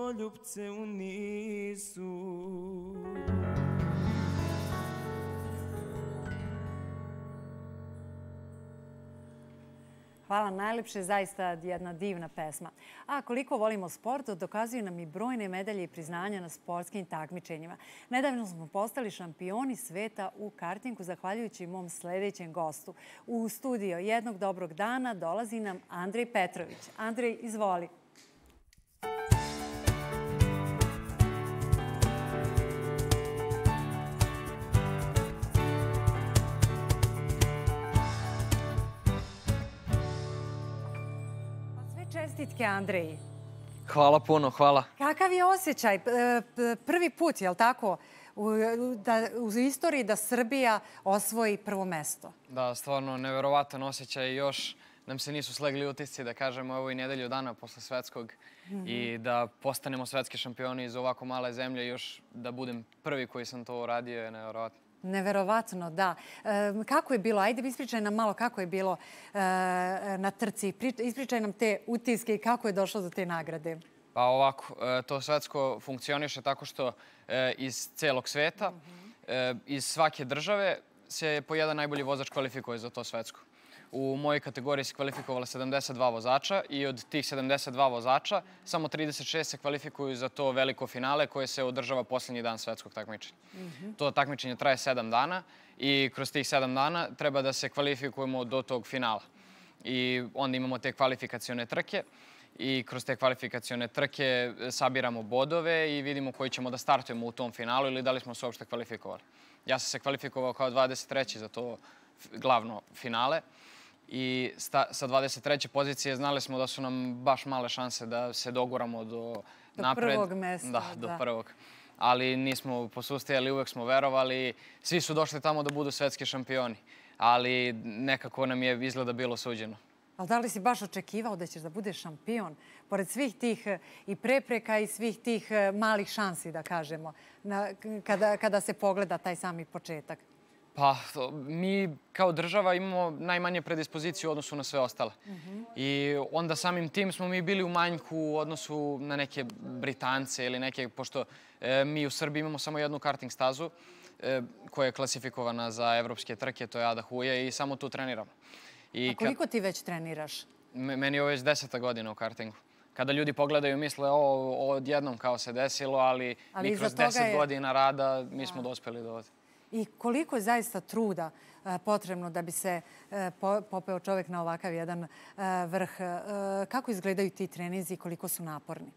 poljubce u nizu. Hvala najlepše, zaista jedna divna pesma. A koliko volimo sport, dokazuju nam i brojne medalje i priznanja na sportskim takmičenjima. Nedavno smo postali šampioni sveta u kartinku, zahvaljujući mom sledećem gostu. U studio jednog dobrog dana dolazi nam Andrej Petrović. Andrej, izvoli. Čestitke Andreji. Hvala puno, hvala. Kakav je osjećaj? Prvi put, je li tako, u, da, u istoriji da Srbija osvoji prvo mesto? Da, stvarno, neverovatan osjećaj. Još nam se nisu slegli utisci, da kažemo, ovo i nedelju dana posle svetskog mm -hmm. i da postanemo svetski šampioni iz ovako male zemlje. Još da budem prvi koji sam to uradio je neverovatno. Neverovatno, da. E, kako je bilo? Ajde, ispričaj nam malo kako je bilo e, na trci. Ispričaj nam te utiske i kako je došlo do te nagrade. Pa ovako, e, to svetsko funkcioniše tako što e, iz celog sveta, e, iz svake države se po jedan najbolji vozač kvalifikuje za to svetsko. U mojoj kategoriji se kvalifikovala 72 vozača i od tih 72 vozača samo 36 se kvalifikuju za to veliko finale koje se održava poslednji dan svetskog takmičenja. Mm -hmm. To takmičenje traje 7 dana i kroz tih 7 dana treba da se kvalifikujemo do tog finala. I onda imamo te kvalifikacione trke i kroz te kvalifikacione trke sabiramo bodove i vidimo koji ćemo da startujemo u tom finalu ili da li smo se uopšte kvalifikovali. Ja sam se kvalifikovao kao 23. za to glavno finale i sta, sa 23. pozicije znali smo da su nam baš male šanse da se doguramo do, do napred. prvog mesta. Da, do da. prvog. Ali nismo posustajali, uvek smo verovali. Svi su došli tamo da budu svetski šampioni, ali nekako nam je izgleda bilo suđeno. Ali da li si baš očekivao da ćeš da budeš šampion? Pored svih tih e, i prepreka i svih tih e, malih šansi, da kažemo, na, kada, kada se pogleda taj sami početak. Pa, mi kao država imamo najmanje predispoziciju u odnosu na sve ostale. -huh. I onda samim tim smo mi bili u manjku u odnosu na neke Britance ili neke, pošto e, mi u Srbiji imamo samo jednu karting stazu e, koja je klasifikovana za evropske trke, to je Ada Huja i samo tu treniramo. I A koliko kad... ti već treniraš? Meni je ovo već deseta godina u kartingu kada ljudi pogledaju misle o, odjednom kao se desilo, ali, ali mi kroz deset je... godina rada mi smo dospeli do ovde i koliko je zaista truda e, potrebno da bi se e, popeo čovek na ovakav jedan e, vrh. Kako izgledaju ti trenizi i koliko su naporni?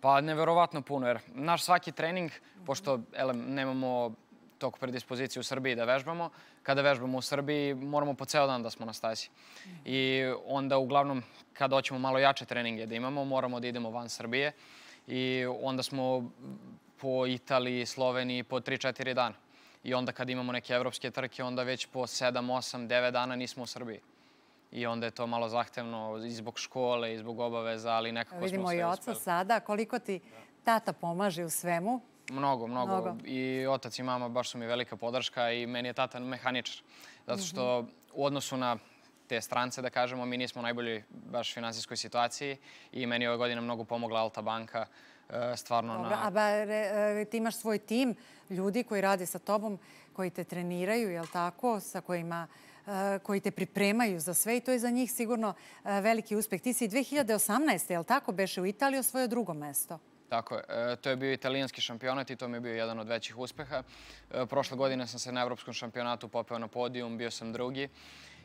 Pa, neverovatno puno, jer naš svaki trening, pošto nemamo tog predispozicije u Srbiji da vežbamo, kada vežbamo u Srbiji moramo po ceo dan da smo na stazi. I onda uglavnom kada hoćemo malo jače treninge da imamo, moramo da idemo van Srbije i onda smo po Italiji, Sloveniji po 3-4 dana i onda kad imamo neke evropske trke, onda već po 7, 8, 9 dana nismo u Srbiji. I onda je to malo zahtevno i zbog škole i zbog obaveza, ali nekako Vidimo smo sve Vidimo i oca uspeli. sada. Koliko ti tata pomaže u svemu? Mnogo, mnogo, mnogo. I otac i mama baš su mi velika podrška i meni je tata mehaničar. Zato što mm -hmm. u odnosu na te strance, da kažemo, mi nismo u najboljoj baš finansijskoj situaciji i meni je ove godine mnogo pomogla Alta banka stvarno Dobro, na... A bar, e, ti imaš svoj tim ljudi koji rade sa tobom, koji te treniraju, jel tako, sa kojima e, koji te pripremaju za sve i to je za njih sigurno veliki uspeh. Ti si 2018. jel tako, beše u Italiji osvojio drugo mesto. Tako je. E, to je bio italijanski šampionat i to mi je bio jedan od većih uspeha. E, prošle godine sam se na evropskom šampionatu popeo na podijum, bio sam drugi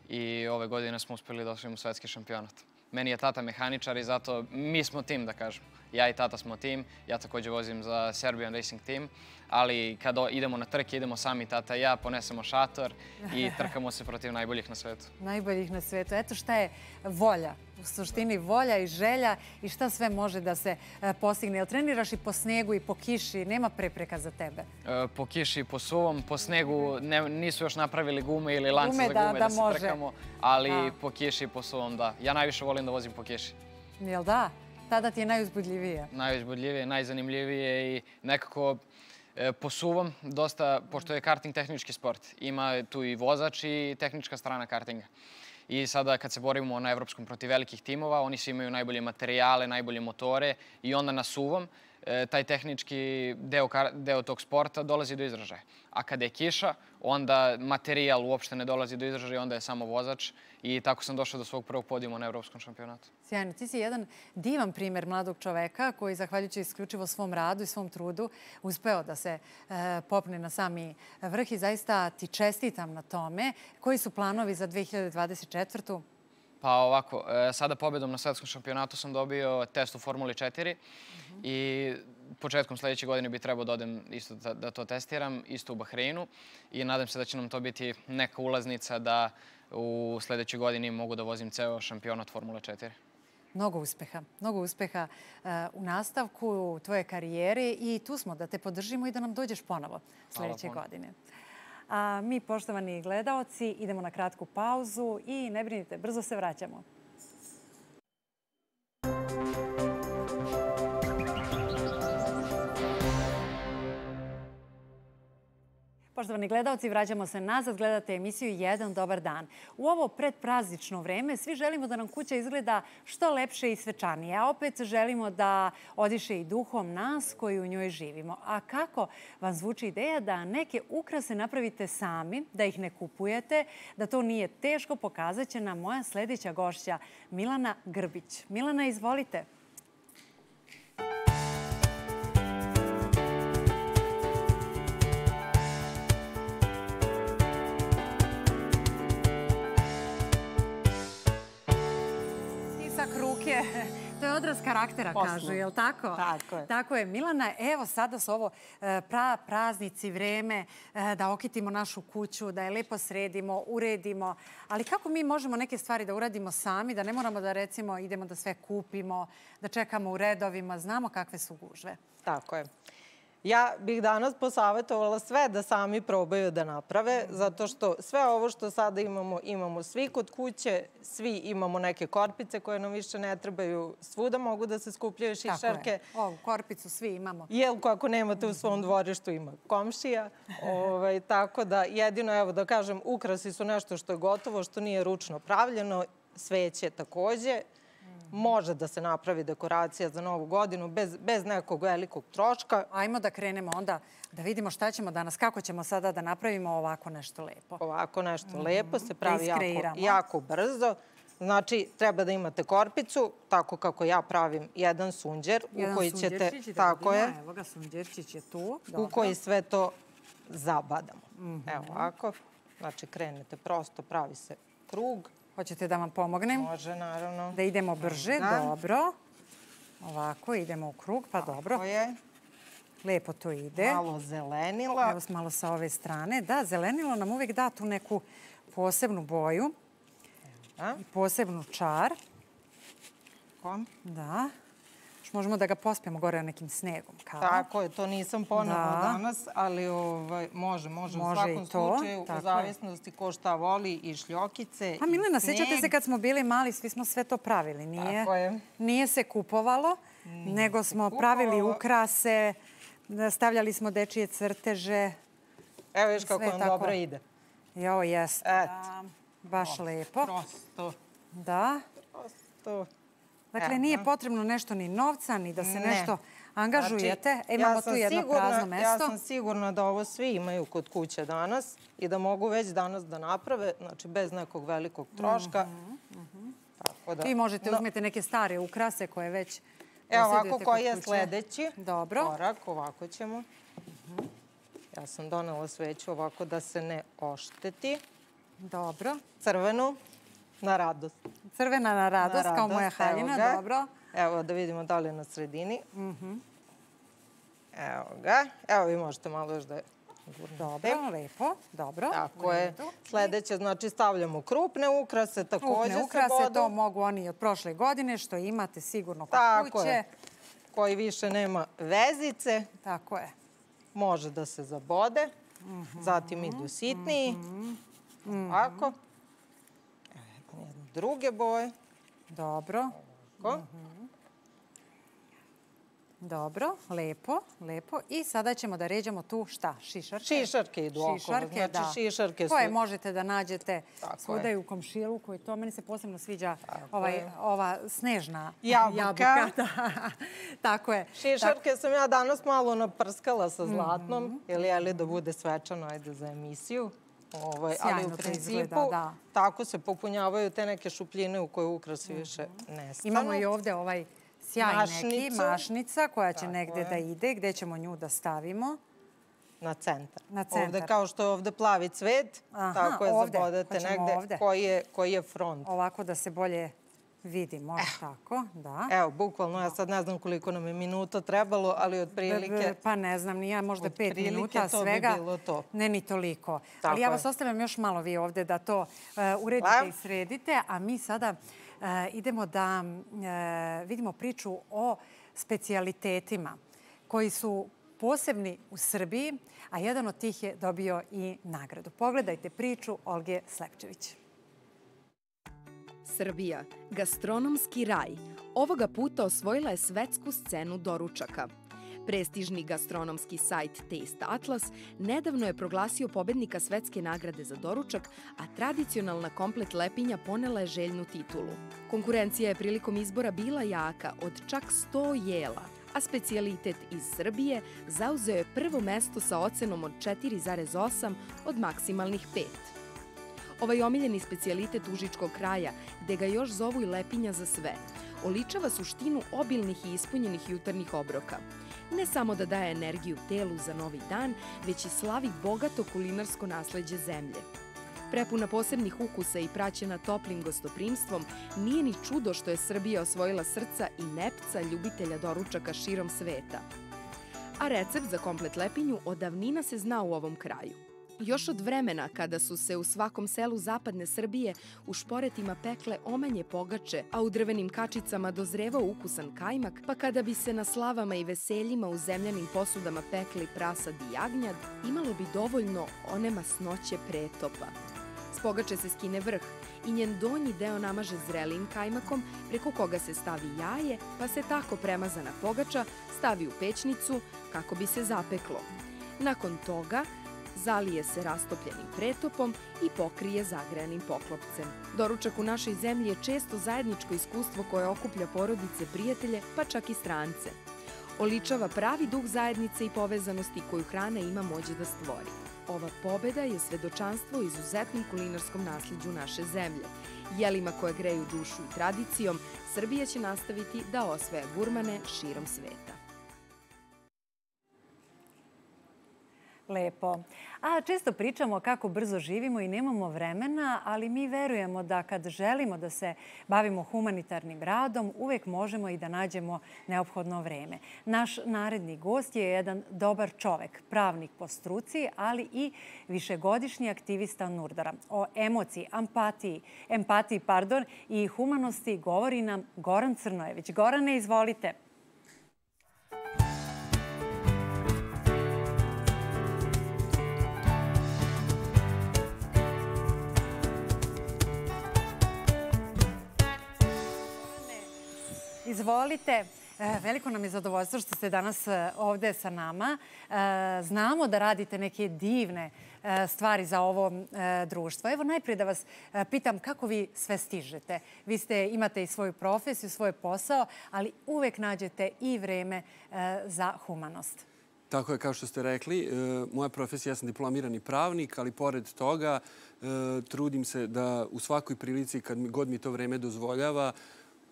i ove godine smo uspeli da osvojimo svetski šampionat. Meni je tata mehaničar i zato mi smo tim, da kažem. Ja i tata smo tim, ja takođe vozim za Serbian Racing Team, ali kad idemo na trke, idemo sami tata i ja, ponesemo šator i trkamo se protiv najboljih na svetu. Najboljih na svetu. Eto šta je volja u suštini volja i želja i šta sve može da se e, postigne. Jel treniraš i po snegu i po kiši? Nema prepreka za tebe? E, po kiši po suvom. Po snegu ne, nisu još napravili gume ili lance gume za da, gume da, da, da se trkamo, ali da. po kiši i po suvom da. Ja najviše volim da vozim po kiši. Jel da? Tada ti je najuzbudljivije? Najuzbudljivije, najzanimljivije i nekako po suvom, dosta, pošto je karting tehnički sport, ima tu i vozač i tehnička strana kartinga. I sada kad se borimo na evropskom protiv velikih timova, oni svi imaju najbolje materijale, najbolje motore i onda na suvom e, taj tehnički deo, deo tog sporta dolazi do izražaja. A kada je kiša, onda materijal uopšte ne dolazi do izražaja, onda je samo vozač i tako sam došao do svog prvog podijuma na Evropskom šampionatu. Sjajno. Ti si jedan divan primer mladog čoveka koji, zahvaljujući isključivo svom radu i svom trudu, uspeo da se e, popne na sami vrh i zaista ti čestitam na tome. Koji su planovi za 2024. Pa ovako, e, sada pobedom na svetskom šampionatu sam dobio test u Formuli 4 i početkom sledeće godine bi trebao da odem isto da, da to testiram, isto u Bahreinu i nadam se da će nam to biti neka ulaznica da u sledećoj godini mogu da vozim ceo šampionat Formule 4. Mnogo uspeha. Mnogo uspeha uh, u nastavku tvoje karijere i tu smo da te podržimo i da nam dođeš ponovo sledeće godine. A mi, poštovani gledaoci, idemo na kratku pauzu i ne brinite, brzo se vraćamo. Poštovani gledalci, vraćamo se nazad, gledate emisiju Jedan dobar dan. U ovo predpraznično vreme svi želimo da nam kuća izgleda što lepše i svečanije, a opet želimo da odiše i duhom nas koji u njoj živimo. A kako vam zvuči ideja da neke ukrase napravite sami, da ih ne kupujete, da to nije teško, pokazat će nam moja sledeća gošća Milana Grbić. Milana, izvolite. Ruke. To je odraz karaktera, Poslu. kažu, je li tako? Tako je. Tako je. Milana, evo sada su ovo e, pra, praznici, vreme e, da okitimo našu kuću, da je lepo sredimo, uredimo. Ali kako mi možemo neke stvari da uradimo sami, da ne moramo da recimo idemo da sve kupimo, da čekamo u redovima, znamo kakve su gužve? Tako je. Ja bih danas posavetovala sve da sami probaju da naprave, zato što sve ovo što sada imamo, imamo svi kod kuće, svi imamo neke korpice koje nam više ne trebaju, svuda mogu da se skupljaju šišarke. Tako je. Ovu korpicu svi imamo. Jel, ako nemate u svom dvorištu, ima komšija. ovaj, tako da, jedino, evo da kažem, ukrasi su nešto što je gotovo, što nije ručno pravljeno, sveće takođe može da se napravi dekoracija za novu godinu bez, bez nekog velikog troška. Ajmo da krenemo onda da vidimo šta ćemo danas, kako ćemo sada da napravimo ovako nešto lepo. Ovako nešto mm -hmm. lepo se pravi da jako, jako brzo. Znači, treba da imate korpicu, tako kako ja pravim jedan sunđer, jedan u koji ćete... Da tako je. Evo ga, sunđerčić je tu. Dobro. U koji sve to zabadamo. Mm -hmm. Evo ovako. Znači, krenete prosto, pravi se krug. Hoćete da vam pomognem? Može, naravno. Da idemo brže, da. dobro. Ovako, idemo u krug, pa Tako dobro. je. Lepo to ide. Malo zelenila. Evo malo sa ove strane. Da, zelenilo nam uvek da tu neku posebnu boju. Da. I posebnu čar. Kom? Da. Još možemo da ga pospijemo gore nekim snegom. Kao. Tako je, to nisam ponovno da. danas, ali ovaj, može, može, može u svakom slučaju, u zavisnosti ko šta voli i šljokice A Milena, sećate se kad smo bili mali, svi smo sve to pravili. Nije, Tako je. Nije se kupovalo, nije nego smo kupovalo. pravili ukrase, stavljali smo dečije crteže. Evo viš kako vam dobro ide. Jo, jeste. Eto. Da, baš lepo. Prosto. Da. Prosto. Dakle, e, nije potrebno nešto ni novca, ni da se ne. nešto angažujete. Znači, Imamo ja tu jedno sigurna, prazno mesto. Ja sam sigurna da ovo svi imaju kod kuće danas i da mogu već danas da naprave, znači bez nekog velikog troška. Mm -hmm. Tako da, Vi možete no. uzmete neke stare ukrase koje već Evo ovako, koji je sledeći Dobro. korak, ovako ćemo. Mm -hmm. Ja sam donela sveću ovako da se ne ošteti. Dobro. Crvenu. Na radost. Crvena na radost, na radost kao moja haljina, dobro. Evo da vidimo da li je na sredini. -hmm. Evo ga. Evo vi možete malo još da Dobro, lepo, dobro. Tako je. Sledeće, znači stavljamo krupne ukrase, takođe krupne ukrase, se bodu. to mogu oni od prošle godine, što imate sigurno kod Tako kuće. Je. Koji više nema vezice. Tako je. Može da se zabode. -hmm. Zatim idu sitniji. -hmm. Ovako druge boje. Dobro. Ovako. Mm -hmm. Dobro, lepo, lepo. I sada ćemo da ređamo tu šta? Šišarke? Šišarke idu okolo. Šišarke, Znači, da. šišarke su- Koje možete da nađete Tako svuda i u komšiluku i to. Meni se posebno sviđa ovaj, ova snežna Jabuka. jabuka. Da. Tako je. Šišarke sam ja danas malo naprskala sa zlatnom, ili je li da bude svečano, ajde za emisiju. Ovaj, ali u principu izgleda, da. tako se popunjavaju te neke šupljine u koje ukrasi više nestanu. Mhm. Imamo i ovde ovaj sjaj neki, mašnica koja će Tako negde je. da ide. Gde ćemo nju da stavimo? Na centar. Na centar. Ovde kao što je ovde plavi cvet, Aha, tako je ovde. zabodate negde ovde. koji je, koji je front. Ovako da se bolje vidi, može tako, da. Evo, bukvalno, ja sad ne znam koliko nam je minuta trebalo, ali otprilike... Pa ne znam, ni ja možda pet Otprilike minuta to bi svega. bilo to. Ne ni toliko. Tako Ali ja vas ostavljam još malo vi ovde da to e, uredite Pa. i sredite, a mi sada e, idemo da e, vidimo priču o specijalitetima koji su posebni u Srbiji, a jedan od tih je dobio i nagradu. Pogledajte priču Olge Slepčević. Srbija, gastronomski raj, ovoga puta osvojila je svetsku scenu doručaka. Prestižni gastronomski sajt Taste Atlas nedavno je proglasio pobednika svetske nagrade za doručak, a tradicionalna komplet lepinja ponela je željnu titulu. Konkurencija je prilikom izbora bila jaka od čak 100 jela, a specijalitet iz Srbije zauzeo je prvo mesto sa ocenom od 4,8 od maksimalnih 5. Ovaj omiljeni specijalitet užičkog kraja, gde ga još zovu i lepinja za sve, oličava suštinu obilnih i ispunjenih jutarnjih obroka. Ne samo da daje energiju telu za novi dan, već i slavi bogato kulinarsko nasleđe zemlje. Prepuna posebnih ukusa i praćena toplim gostoprimstvom, nije ni čudo što je Srbija osvojila srca i nepca ljubitelja doručaka širom sveta. A recept za komplet lepinju od davnina se zna u ovom kraju. Još od vremena kada su se u svakom selu zapadne Srbije u šporetima pekle omanje pogače, a u drvenim kačicama dozrevao ukusan kajmak, pa kada bi se na slavama i veseljima u zemljanim posudama pekli prasad i jagnjad, imalo bi dovoljno one masnoće pretopa. S pogače se skine vrh i njen donji deo namaže zrelim kajmakom, preko koga se stavi jaje, pa se tako premazana pogača stavi u pećnicu kako bi se zapeklo. Nakon toga zalije se rastopljenim pretopom i pokrije zagrejanim poklopcem. Doručak u našoj zemlji je često zajedničko iskustvo koje okuplja porodice, prijatelje, pa čak i strance. Oličava pravi duh zajednice i povezanosti koju hrana ima mođe da stvori. Ova pobeda je svedočanstvo izuzetnom kulinarskom nasljeđu naše zemlje. Jelima koje greju dušu i tradicijom, Srbija će nastaviti da osvaja gurmane širom sveta. Lepo. A često pričamo kako brzo živimo i nemamo vremena, ali mi verujemo da kad želimo da se bavimo humanitarnim radom, uvek možemo i da nađemo neophodno vreme. Naš naredni gost je jedan dobar čovek, pravnik po struci, ali i višegodišnji aktivista Nurdara. O emociji, empatiji, empatiji pardon, i humanosti govori nam Goran Crnojević. Gorane, izvolite. Izvolite. E, Veliko nam je zadovoljstvo što ste danas e, ovde sa nama. E, Znamo da radite neke divne stvari za ovo društvo. Evo najprije da vas pitam kako vi sve stižete. Vi ste, imate i svoju profesiju, svoj posao, ali uvek nađete i vreme za humanost. Tako je, kao što ste rekli, moja profesija, ja sam diplomirani pravnik, ali pored toga trudim se da u svakoj prilici, kad god mi to vreme dozvoljava,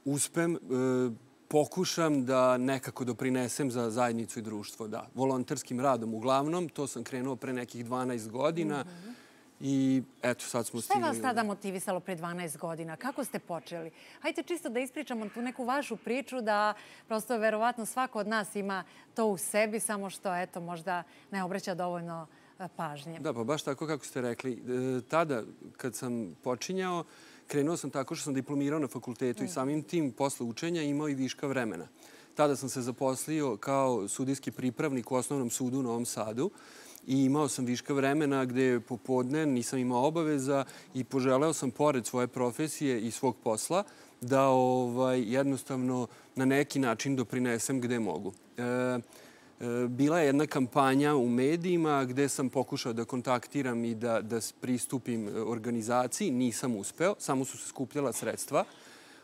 uspem, e, pokušam da nekako doprinesem za zajednicu i društvo. Da, volonterskim radom uglavnom, to sam krenuo pre nekih 12 godina i eto, sad smo Šta je vas stigli. tada motivisalo pre 12 godina? Kako ste počeli? Hajde čisto da ispričamo tu neku vašu priču da prosto verovatno svako od nas ima to u sebi, samo što eto možda ne obraća dovoljno e, pažnje. Da, pa baš tako kako ste rekli. E, tada, kad sam počinjao, krenuo sam tako što sam diplomirao na fakultetu i samim tim posle učenja imao i viška vremena. Tada sam se zaposlio kao sudijski pripravnik u osnovnom sudu u Novom Sadu i imao sam viška vremena gde popodne nisam imao obaveza i poželeo sam pored svoje profesije i svog posla da ovaj, jednostavno na neki način doprinesem gde mogu. E, bila je jedna kampanja u medijima gde sam pokušao da kontaktiram i da, da pristupim organizaciji. Nisam uspeo, samo su se skupljala sredstva.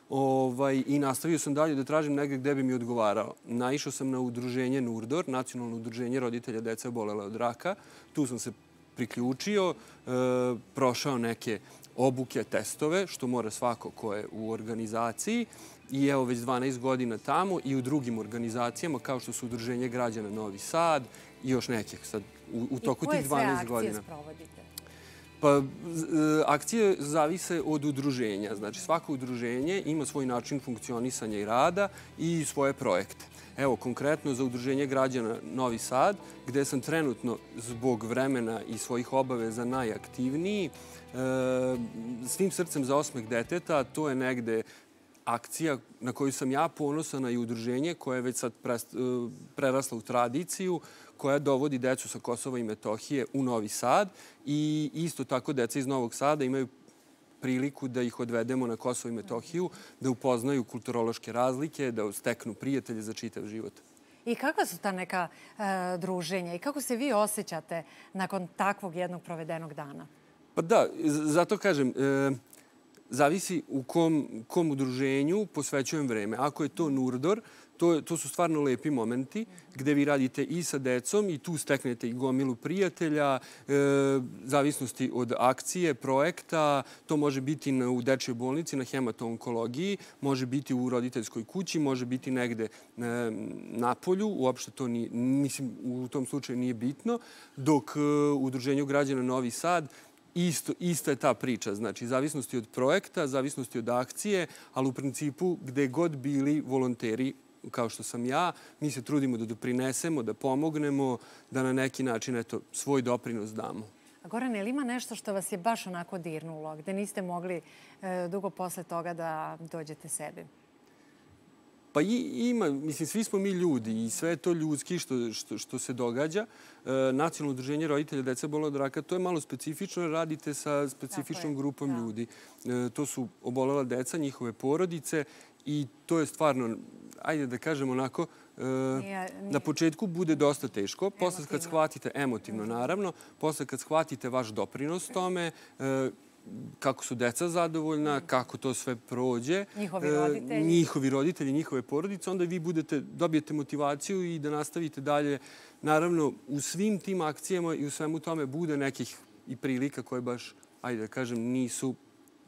Ovaj, I nastavio sam dalje da tražim negde gde bi mi odgovarao. Naišao sam na udruženje Nurdor, nacionalno udruženje roditelja deca obolele od raka. Tu sam se priključio, e, prošao neke obuke, testove, što mora svako ko je u organizaciji. I evo već 12 godina tamo i u drugim organizacijama kao što su Udruženje građana Novi Sad i još nekih sad u, u toku tih 12 godina. I koje sve akcije sprovodite? Pa, e, akcije zavise od udruženja. Znači, svako udruženje ima svoj način funkcionisanja i rada i svoje projekte. Evo, konkretno za Udruženje građana Novi Sad, gde sam trenutno zbog vremena i svojih obaveza najaktivniji, e, svim srcem za osmeh deteta, to je negde akcija na koju sam ja ponosana i udruženje koje je već sad e, prerasla u tradiciju, koja dovodi decu sa Kosova i Metohije u Novi Sad i isto tako deca iz Novog Sada imaju priliku da ih odvedemo na Kosovo i Metohiju, da upoznaju kulturološke razlike, da steknu prijatelje za čitav život. I kakva su ta neka e, druženja i kako se vi osjećate nakon takvog jednog provedenog dana? Pa da, zato kažem, e, zavisi u kom, kom udruženju posvećujem vreme. Ako je to Nurdor, to, to su stvarno lepi momenti gde vi radite i sa decom i tu steknete i gomilu prijatelja, e, zavisnosti od akcije, projekta. To može biti na, u dečjoj bolnici, na hematoonkologiji, može biti u roditeljskoj kući, može biti negde e, na polju. Uopšte to nije, mislim, u tom slučaju nije bitno. Dok e, u Udruženju građana Novi Sad Isto, ista je ta priča, znači zavisnosti od projekta, zavisnosti od akcije, ali u principu gde god bili volonteri kao što sam ja, mi se trudimo da doprinesemo, da pomognemo, da na neki način eto, svoj doprinos damo. A Goran, je li ima nešto što vas je baš onako dirnulo, gde niste mogli e, dugo posle toga da dođete sebi? Pa i, ima, mislim, svi smo mi ljudi i sve je to ljudski što, što, što se događa. E, Nacionalno udruženje roditelja deca bola od raka, to je malo specifično, radite sa specifičnom grupom da. ljudi. E, to su obolela deca, njihove porodice i to je stvarno ajde da kažem onako, e, na početku bude dosta teško. Posle kad shvatite, emotivno naravno, posle kad shvatite vaš doprinos tome, e, kako su deca zadovoljna, kako to sve prođe. Njihovi e, roditelji. Njihovi roditelji, njihove porodice. Onda vi budete, dobijete motivaciju i da nastavite dalje. Naravno, u svim tim akcijama i u svemu tome bude nekih i prilika koje baš, ajde da kažem, nisu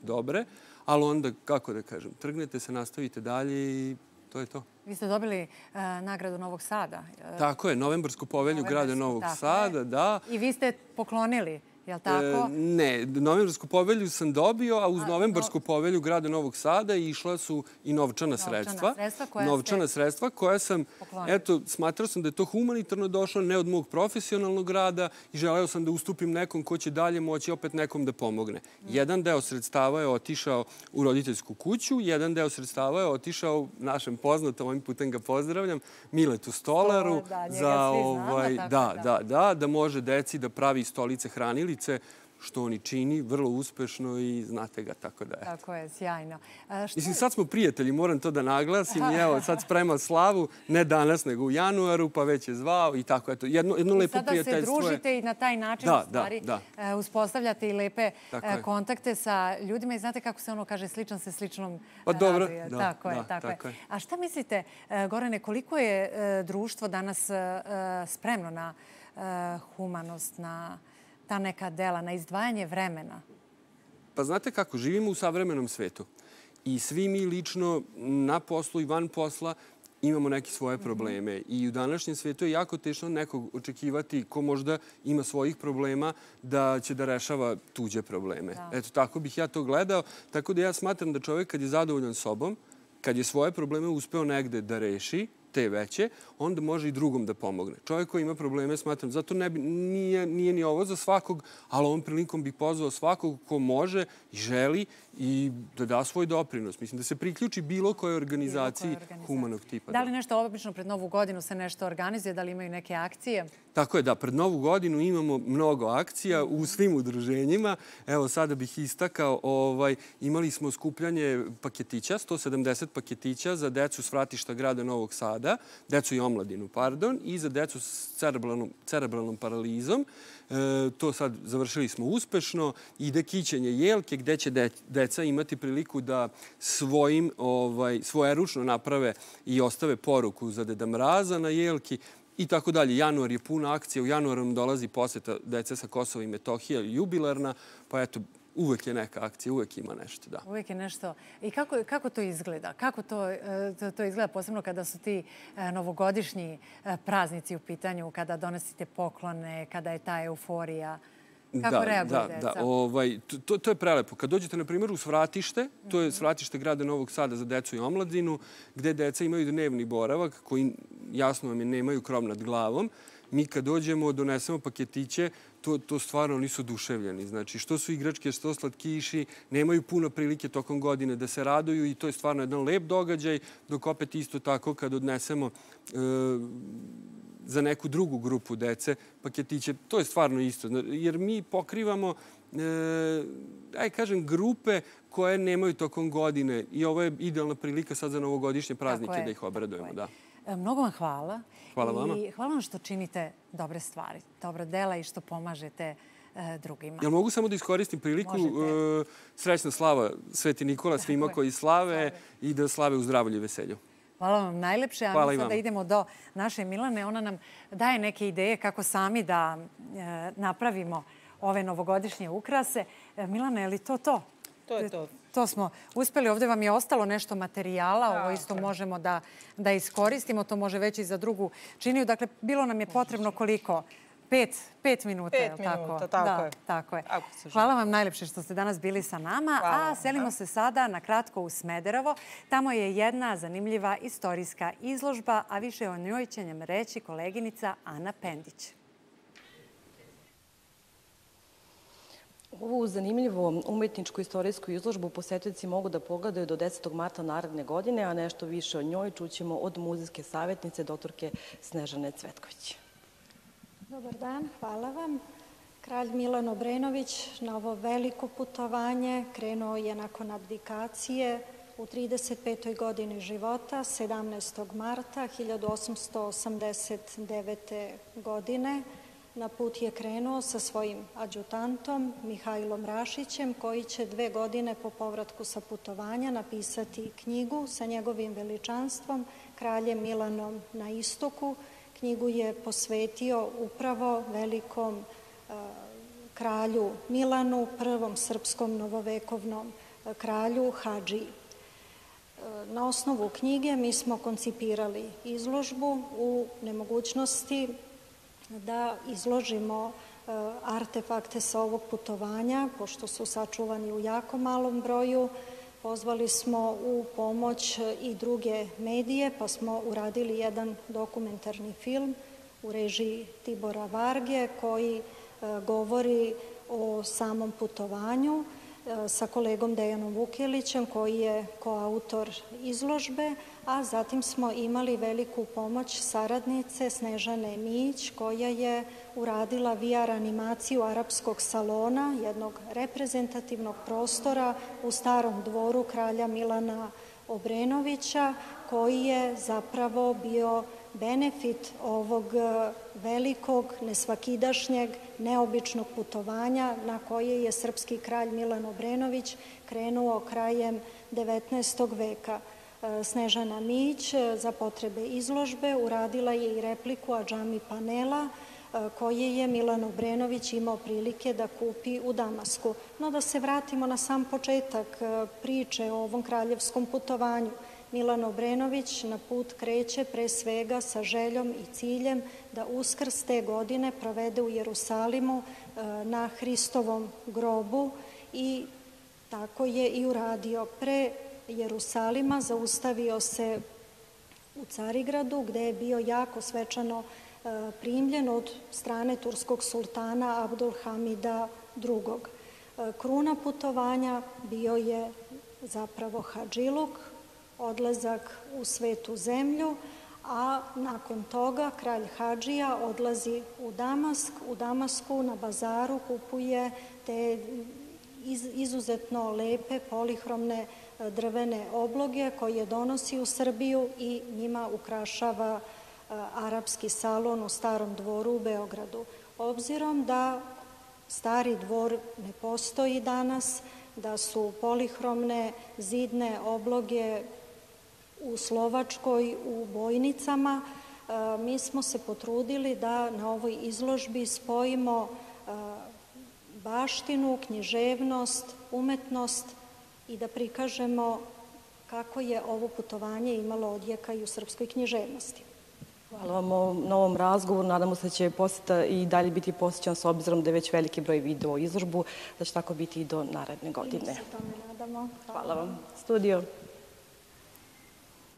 dobre. Ali onda, kako da kažem, trgnete se, nastavite dalje i to je to. Vi ste dobili uh, nagradu Novog Sada. Tako je, novembarsku povelju grada Novog Sada, da. I vi ste poklonili Jel tako? E, ne, novembarsku povelju sam dobio, a uz a, novembarsku no... povelju grada Novog Sada išla su i novčana, sredstva. sredstva koja novčana ste... sredstva koja sam, poklonili. eto, smatrao sam da je to humanitarno došlo, ne od mog profesionalnog rada i želeo sam da ustupim nekom ko će dalje moći opet nekom da pomogne. Mm. Jedan deo sredstava je otišao u roditeljsku kuću, jedan deo sredstava je otišao našem poznatom, ovim putem ga pozdravljam, Miletu Stolaru. Da, za, ovaj, da, da, da, da, da može deci da pravi stolice hranili ulice, što oni čini vrlo uspešno i znate ga, tako da je. Tako je, sjajno. A što... Mislim, sad smo prijatelji, moram to da naglasim. Evo, sad sprema slavu, ne danas, nego u januaru, pa već je zvao i tako, eto, jedno, jedno lepo prijateljstvo. I sada se družite i na taj način, da, u stvari, da, da. E, uspostavljate i lepe tako kontakte je. sa ljudima i znate kako se ono kaže, sličan se sličnom Pa dobro, da, tako je, tako, tako je. A šta mislite, e, Gorane, koliko je e, društvo danas spremno na humanost, na ta neka dela, na izdvajanje vremena? Pa znate kako, živimo u savremenom svetu i svi mi lično na poslu i van posla imamo neke svoje mhm. probleme. I u današnjem svetu je jako teško nekog očekivati ko možda ima svojih problema da će da rešava tuđe probleme. Da. Eto, tako bih ja to gledao. Tako da ja smatram da čovek kad je zadovoljan sobom, kad je svoje probleme uspeo negde da reši, te veće, onda može i drugom da pomogne. Čovjek koji ima probleme, smatram, zato ne bi, nije, nije ni ovo za svakog, ali ovom prilikom bih pozvao svakog ko može i želi i da da svoj doprinos. Mislim da se priključi bilo kojoj organizaciji, bilo organizaciji. humanog tipa. Da li nešto obično pred Novu godinu se nešto organizuje? Da li imaju neke akcije? Tako je, da. Pred Novu godinu imamo mnogo akcija u svim udruženjima. Evo, sada bih istakao, ovaj, imali smo skupljanje paketića, 170 paketića za decu s vratišta grada Novog Sada, decu i omladinu, pardon, i za decu s cerebralnom, cerebralnom paralizom. E, to sad završili smo uspešno. Ide kićenje jelke gde će de, deca imati priliku da svojim, ovaj, svoje ručno naprave i ostave poruku za Deda Mraza na jelki i tako dalje. Januar je puna akcija. U januaru nam dolazi poseta dece sa Kosova i Metohije, jubilarna, pa eto, uvek je neka akcija, uvek ima nešto, da. Uvek je nešto. I kako, kako to izgleda? Kako to, e, to, to izgleda posebno kada su ti e, novogodišnji e, praznici u pitanju, kada donosite poklone, kada je ta euforija? Kako da, reaguju da, deca? Da, ovaj, to, to je prelepo. Kad dođete, na primjer, u svratište, to je svratište grada Novog Sada za decu i omladinu, gde deca imaju dnevni boravak, koji jasno vam je nemaju krov nad glavom, mi kad dođemo, donesemo paketiće, to, to stvarno nisu oduševljeni. Znači, što su igračke, što slatkiši, nemaju puno prilike tokom godine da se raduju i to je stvarno jedan lep događaj, dok opet isto tako kad odnesemo e, za neku drugu grupu dece paketiće, to je stvarno isto. Jer mi pokrivamo e, aj kažem, grupe koje nemaju tokom godine i ovo je idealna prilika sad za novogodišnje praznike da ih obradujemo. Da. E, mnogo vam hvala. Hvala vama. I hvala vam što činite dobre stvari, dobra dela i što pomažete e, drugima. Jel mogu samo da iskoristim priliku? E, srećna slava Sveti Nikola svima koji slave i da slave u zdravlju i veselju. Hvala vam najlepše. A mi sada idemo do naše Milane. Ona nam daje neke ideje kako sami da napravimo ove novogodišnje ukrase. Milane, je li to to? To je to. To smo uspeli. Ovde vam je ostalo nešto materijala. Ovo isto možemo da, da iskoristimo. To može već i za drugu činiju. Dakle, bilo nam je potrebno koliko? Pet, pet minuta, pet minuta, tako? tako da, je. Tako je. Hvala vam najlepše što ste danas bili sa nama. Hvala. A selimo se sada na kratko u Smederevo. Tamo je jedna zanimljiva istorijska izložba, a više o njoj će nam reći koleginica Ana Pendić. Ovu zanimljivu umetničku istorijsku izložbu posetioci mogu da pogledaju do 10. marta naredne godine, a nešto više o njoj čućemo od muzejske savjetnice doktorke Snežane Cvetković. Dobar dan, hvala vam. Kralj Milan Obrenović na ovo veliko putovanje krenuo je nakon abdikacije u 35. godini života, 17. marta 1889. godine. Na put je krenuo sa svojim adjutantom Mihajlom Rašićem, koji će dve godine po povratku sa putovanja napisati knjigu sa njegovim veličanstvom, kraljem Milanom na istoku. Knjigu je posvetio upravo velikom uh, kralju Milanu, prvom srpskom novovekovnom uh, kralju Hadži. Uh, na osnovu knjige mi smo koncipirali izložbu u nemogućnosti da izložimo e, artefakte sa ovog putovanja, pošto su sačuvani u jako malom broju. Pozvali smo u pomoć i druge medije, pa smo uradili jedan dokumentarni film u režiji Tibora Varge koji e, govori o samom putovanju e, sa kolegom Dejanom Vukelićem koji je koautor izložbe, a zatim smo imali veliku pomoć saradnice Snežane Mić koja je uradila VR animaciju arapskog salona, jednog reprezentativnog prostora u starom dvoru kralja Milana Obrenovića, koji je zapravo bio benefit ovog velikog, nesvakidašnjeg, neobičnog putovanja na koje je srpski kralj Milan Obrenović krenuo krajem 19. veka. Snežana Mić za potrebe izložbe uradila je i repliku Adžami panela koje je Milan Obrenović imao prilike da kupi u Damasku. No da se vratimo na sam početak priče o ovom kraljevskom putovanju. Milan Obrenović na put kreće pre svega sa željom i ciljem da uskrs te godine provede u Jerusalimu na Hristovom grobu i tako je i uradio. Pre Jerusalima zaustavio se u Carigradu, gde je bio jako svečano primljen od strane turskog sultana Abdulhamida II. Kruna putovanja bio je zapravo Hadžiluk, odlazak u svetu zemlju, a nakon toga kralj Hadžija odlazi u Damask. U Damasku na bazaru kupuje te izuzetno lepe polihromne e, drvene obloge koje donosi u Srbiju i njima ukrašava e, arapski salon u starom dvoru u Beogradu. Obzirom da stari dvor ne postoji danas, da su polihromne zidne obloge u Slovačkoj u Bojnicama, e, mi smo se potrudili da na ovoj izložbi spojimo e, baštinu, književnost, umetnost i da prikažemo kako je ovo putovanje imalo odjeka i u srpskoj književnosti. Hvala vam na ovom razgovoru. Nadamo se da će poseta i dalje biti posjećan s obzirom da je već veliki broj video izložbu, da će tako biti i do naredne godine. Mi se tome nadamo. Hvala vam. Studio.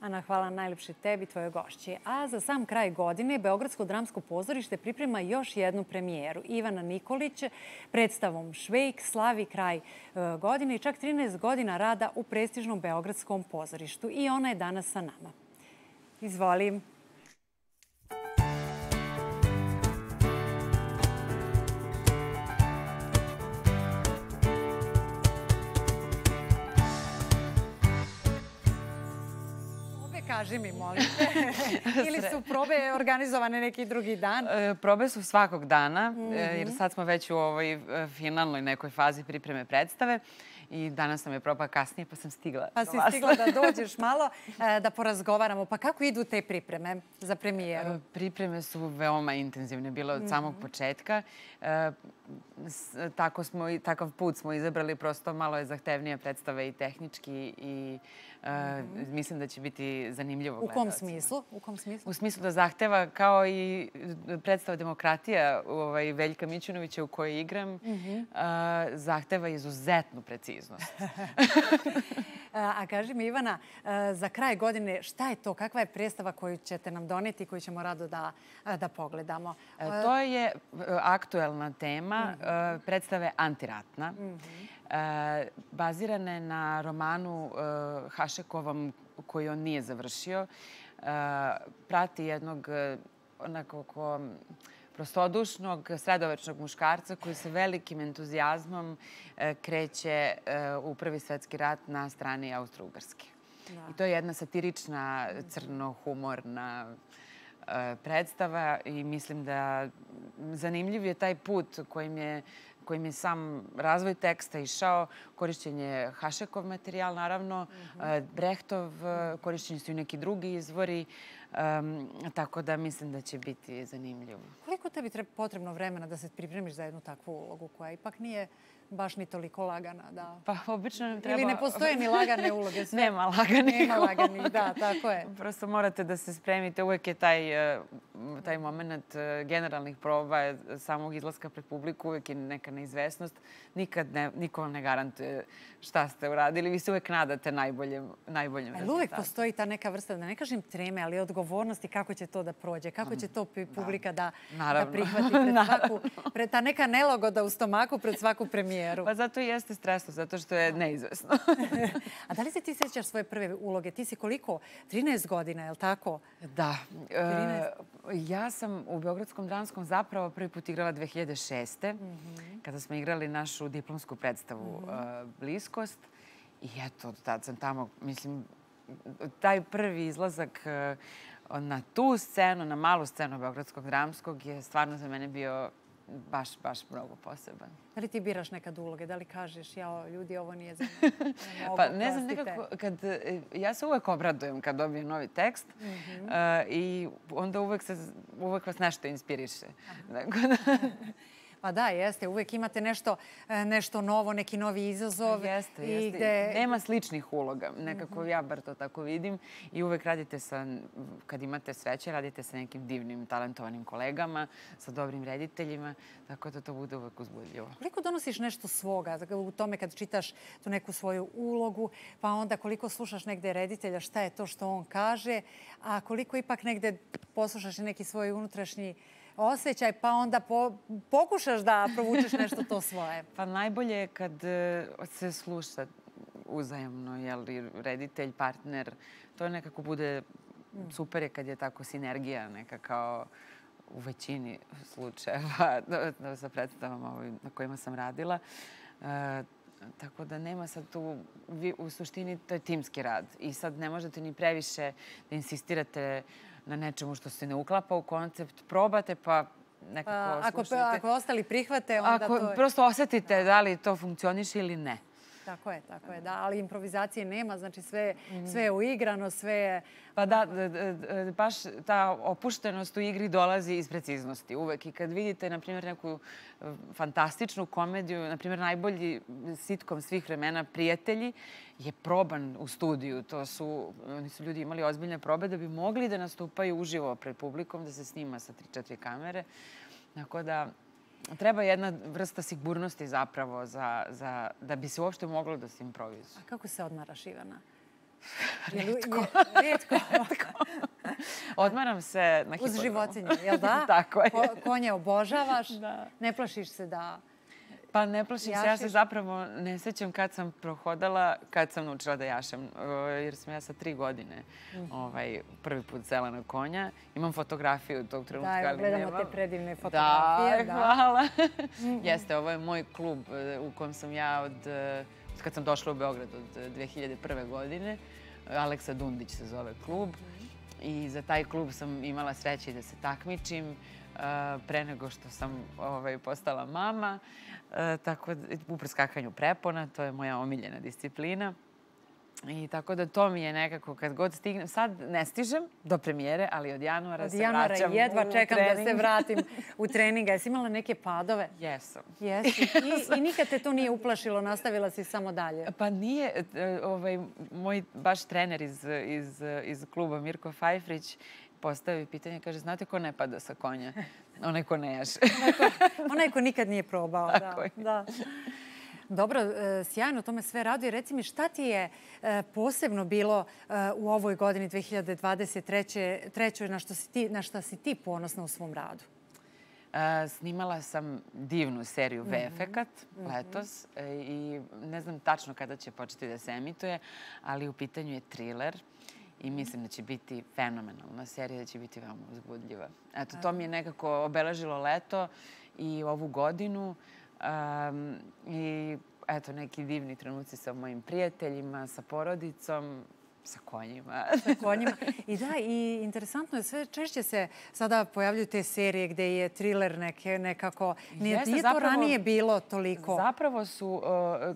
Ana, hvala najlepše tebi, tvoje gošće. A za sam kraj godine Beogradsko dramsko pozorište priprema još jednu premijeru. Ivana Nikolić predstavom Švejk slavi kraj e, godine i čak 13 godina rada u prestižnom Beogradskom pozorištu. I ona je danas sa nama. Izvolim. Kaži mi, molim te. Ili su probe organizovane neki drugi dan? E, probe su svakog dana, mm -hmm. jer sad smo već u ovoj e, finalnoj nekoj fazi pripreme predstave. I danas nam je proba kasnije, pa sam stigla. Pa si stigla da dođeš malo, da porazgovaramo. Pa kako idu te pripreme za premijeru? Pripreme su veoma intenzivne, bilo od samog mhm. početka. Tako smo, takav put smo izabrali, prosto malo je zahtevnija predstava i tehnički i Uh, mislim da će biti zanimljivo U kom smislu? U kom smislu? U smislu da zahteva kao i predstava demokratija ovaj, Veljka Mićunovića u kojoj igram, uh, zahteva izuzetnu preciznost. A kaži mi, Ivana, za kraj godine šta je to? Kakva je predstava koju ćete nam doneti i koju ćemo rado da, da pogledamo? To je aktuelna tema -huh. predstave Antiratna. -huh e, bazirane na romanu e, Hašekovom koji on nije završio. E, prati jednog onako ko prostodušnog, sredovečnog muškarca koji sa velikim entuzijazmom kreće u Prvi svetski rat na strani Austro-Ugarske. Da. I to je jedna satirična, crno-humorna predstava i mislim da zanimljiv je taj put kojim je kojim je sam razvoj teksta išao, korišćenje Hašekov materijal, naravno, mm -hmm. Brehtov, korišćeni su i neki drugi izvori, um, tako da mislim da će biti zanimljivo. Koliko tebi treba potrebno vremena da se pripremiš za jednu takvu ulogu koja ipak nije baš ni toliko lagana. Da. Pa obično nam treba... Ili ne postoje ni lagane uloge. Sve. Nema laganih Nema laganih, da, tako je. Prosto morate da se spremite. Uvek je taj, e, taj moment e, generalnih proba samog izlaska pred publiku, uvek je neka neizvesnost. Nikad ne, niko vam ne garantuje šta ste uradili. Vi se uvek nadate najboljem, najboljem rezultatu. Ali uvek postoji ta neka vrsta, da ne kažem treme, ali odgovornosti kako će to da prođe, kako će to publika da, da, da prihvati pred svaku, pred ta neka nelogoda u stomaku pred svaku premijeru. Pa zato i jeste stresno, zato što je neizvesno. A da li se ti sećaš svoje prve uloge? Ti si koliko? 13 godina, je li tako? Da. 13? E, ja sam u Beogradskom dramskom zapravo prvi put igrala 2006. Mm -hmm. kada smo igrali našu diplomsku predstavu mm -hmm. Bliskost. I eto, tad sam tamo, mislim, taj prvi izlazak e, na tu scenu, na malu scenu Beogradskog dramskog je stvarno za mene bio baš, baš mnogo poseban. Da li ti biraš nekad uloge? Da li kažeš, ja, ljudi, ovo nije za mene? pa ne znam, nekako, kad, e, ja se uvek obradujem kad dobijem novi tekst mm -hmm. uh, i onda uvek, se, uvek vas nešto inspiriše. Da... Pa da, jeste. Uvek imate nešto, e, nešto novo, neki novi izazov. Pa jeste, i jeste. Gde... Nema sličnih uloga. Nekako Mhm. ja bar to tako vidim. I uvek radite sa, kad imate sreće, radite sa nekim divnim, talentovanim kolegama, sa dobrim rediteljima. Tako da to bude uvek uzbudljivo. Koliko donosiš nešto svoga u tome kad čitaš tu neku svoju ulogu, pa onda koliko slušaš negde reditelja šta je to što on kaže, a koliko ipak negde poslušaš neki svoj unutrašnji osjećaj, pa onda po, pokušaš da provučeš nešto to svoje. Pa najbolje je kad e, se sluša uzajemno, jel, reditelj, partner. To nekako bude super je kad je tako sinergija neka kao u većini slučajeva sa predstavama na kojima sam radila. E, tako da nema sad tu, u suštini to je timski rad i sad ne možete ni previše da insistirate na nečemu što se ne uklapa u koncept. Probate pa nekako Pa, ako, slušajte. ako ostali prihvate, onda Ako to je... prosto osetite da li to funkcioniše ili ne. Tako je, tako je, da. Ali improvizacije nema, znači sve, sve je uigrano, sve je... Pa da, baš ta opuštenost u igri dolazi iz preciznosti uvek. I kad vidite, na primjer, neku e, fantastičnu komediju, na primjer, najbolji sitkom svih vremena, Prijatelji, je proban u studiju. To su, oni su ljudi imali ozbiljne probe da bi mogli da nastupaju uživo pred publikom, da se snima sa 3-4 kamere. Tako da, treba jedna vrsta sigurnosti zapravo za, za, da bi se uopšte moglo da se improvizuje. A kako se odmaraš, Ivana? Retko. Je, rijetko. Odmaram se na Uz hipodromu. životinje, jel da? Tako je. Ko, konje obožavaš, ne plašiš se da... Pa ne plašim se, ja se zapravo ne sećam kad sam prohodala, kad sam naučila da jašem, e, jer sam ja sa tri godine Mhm. ovaj, prvi put sela na konja. Imam fotografiju tog trenutka, Da, ali gledamo nemam. te predivne fotografije, Da, da. hvala. Mhm. Jeste, ovo je moj klub e, u kom sam ja od, e, od kad sam došla u Beograd od e, 2001. godine. Aleksa Dundić se zove klub. I za taj klub sam imala sreće da se takmičim e, pre nego što sam ovaj, postala mama. Tako da, u preskakanju prepona, to je moja omiljena disciplina. I tako da to mi je nekako kad god stignem, sad ne stižem do premijere, ali od januara Od se januara vraćam jedva u čekam da se trening. vratim u treninga. Jesi imala neke padove? Jesam. Jesi. I, I nikad te to nije uplašilo, nastavila si samo dalje. Pa nije, e, ovaj, moj baš trener iz, iz, iz kluba Mirko Fajfrić postavi pitanje, kaže, znate ko ne pada sa konja? Onaj ko ne jaše. Onaj ko nikad nije probao. Tako da, je. da. Dobro, e, sjajno, to me sve raduje. Reci mi, šta ti je e, posebno bilo e, u ovoj godini 2023. trećoj, na što si ti, na šta si ti ponosna u svom radu? Snimala sam divnu seriju Mhm. V-efekat letos e, i ne znam tačno kada će početi da se emituje, ali u pitanju je thriller i mislim da će biti fenomenalna serija, da će biti veoma uzbudljiva. Eto, to mi je nekako obeležilo leto i ovu godinu um, i eto, neki divni trenuci sa mojim prijateljima, sa porodicom, sa konjima. sa konjima. I da, i interesantno je, sve češće se sada pojavljuju te serije gde je thriller neke, nekako... Nije, Jeste, nije to zapravo- ranije bilo toliko. Zapravo su uh,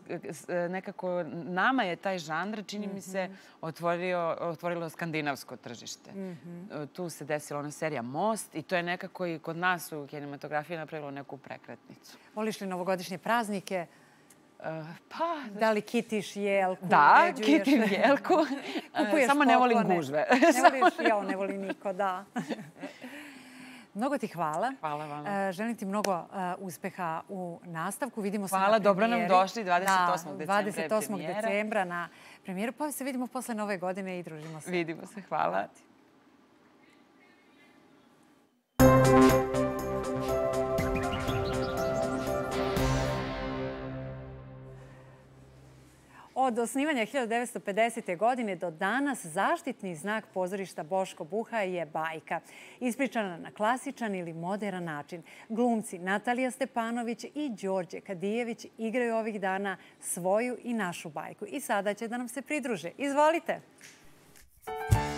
nekako, nama je taj žanr, čini mi se, Mhm. otvorio, otvorilo skandinavsko tržište. Mhm. Uh, Tu se desila ona serija Most i to je nekako i kod nas u kinematografiji napravilo neku prekretnicu. Voliš li novogodišnje praznike? Pa... Da li kitiš jelku? Da, kitim jelku. Kupuješ Samo ne volim gužve. Ne voliš, ja ne voli niko, da. Mnogo ti hvala. Hvala vama. E, želim ti mnogo e, uspeha u nastavku. Vidimo se Hvala, na dobro nam premijeri. došli, 28. decembra je 28. premijera. decembra na premijeru. Pa se vidimo posle nove godine i družimo se. Vidimo se, hvala. Od osnivanja 1950. godine do danas zaštitni znak pozorišta Boško Buha je bajka. Ispričana na klasičan ili modern način. Glumci Natalija Stepanović i Đorđe Kadijević igraju ovih dana svoju i našu bajku. I sada će da nam se pridruže. Izvolite! Odlično.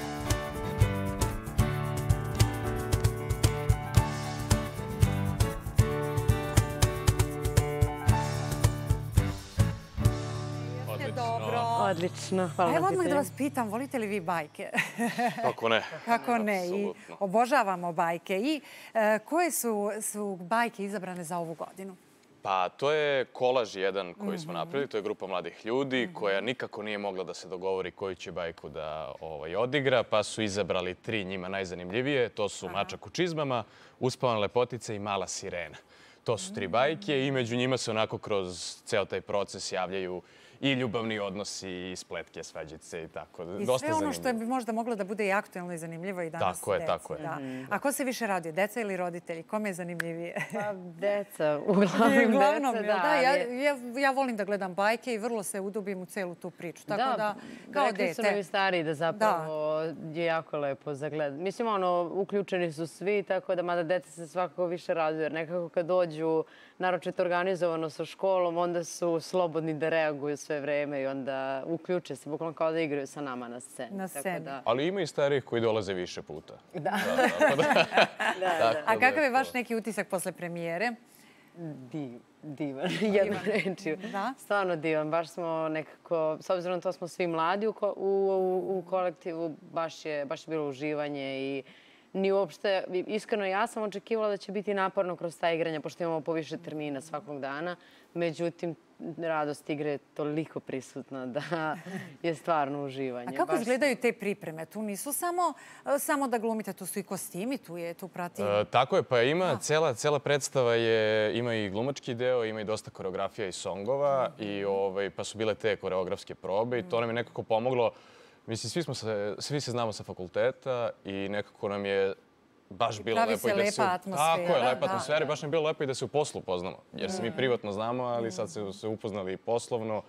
Odlično, hvala Evo na odmah da vas pitam, volite li vi bajke? Kako ne? Kako ne? I obožavamo bajke. I e, koje su, su bajke izabrane za ovu godinu? Pa to je kolaž jedan koji smo Mhm. napravili, to je grupa mladih ljudi koja nikako nije mogla da se dogovori koju će bajku da ovaj, odigra, pa su izabrali tri njima najzanimljivije. To su Mačak u čizmama, Uspavana lepotica i Mala sirena. To su tri bajke i među njima se onako kroz ceo taj proces javljaju i ljubavni odnosi, i spletke, svađice i tako. I Dosta sve ono zanimljivo. što je bi možda moglo da bude i aktuelno i zanimljivo i danas Tako je, deci, tako je. Da. Mhm. A ko se više raduje, deca ili roditelji? Kome je zanimljivije? Pa, deca, uglavnom, Uglavnom, deca, da. da, ja, ja, ja volim da gledam bajke i vrlo se udubim u celu tu priču. Tako da, kao rekli su nam i dete. stariji da zapravo je jako lepo za gled. Mislim, ono, uključeni su svi, tako da mada deca se svakako više raduju. Jer nekako kad dođu, naročito organizovano sa školom, onda su slobodni da reaguju sve vreme i onda uključe se, bukvalno kao da igraju sa nama na sceni. Na Tako sceni. Da, Ali ima i starih koji dolaze više puta. da. tako da- da, Tako A da kakav je vaš neki utisak posle premijere? Div, divan, jednom rečju. Da? Stvarno divan, baš smo nekako, s obzirom na to smo svi mladi u, u, u kolektivu, baš je, baš je bilo uživanje i ni uopšte, iskreno ja sam očekivala da će biti naporno kroz ta igranja, pošto imamo po više termina svakog dana. Međutim, radost igre je toliko prisutna da je stvarno uživanje. A kako Baš- izgledaju te pripreme? Tu nisu samo, samo da glumite, tu su i kostimi, tu je, tu prati... E, tako je, pa ima, cela, cela predstava je, ima i glumački deo, ima i dosta koreografija i songova, i, ovaj, pa su bile te koreografske probe i to nam je nekako pomoglo. Mislim, svi, smo se, svi se znamo sa fakulteta i nekako nam je baš bilo pravi lepo se i da lepa se... u- atmosfera, Tako je, lepa da, atmosfera da. i baš nam je bilo lepo i da se u poslu upoznamo. Jer se mi Mm. privatno znamo, ali sad se, se upoznali i poslovno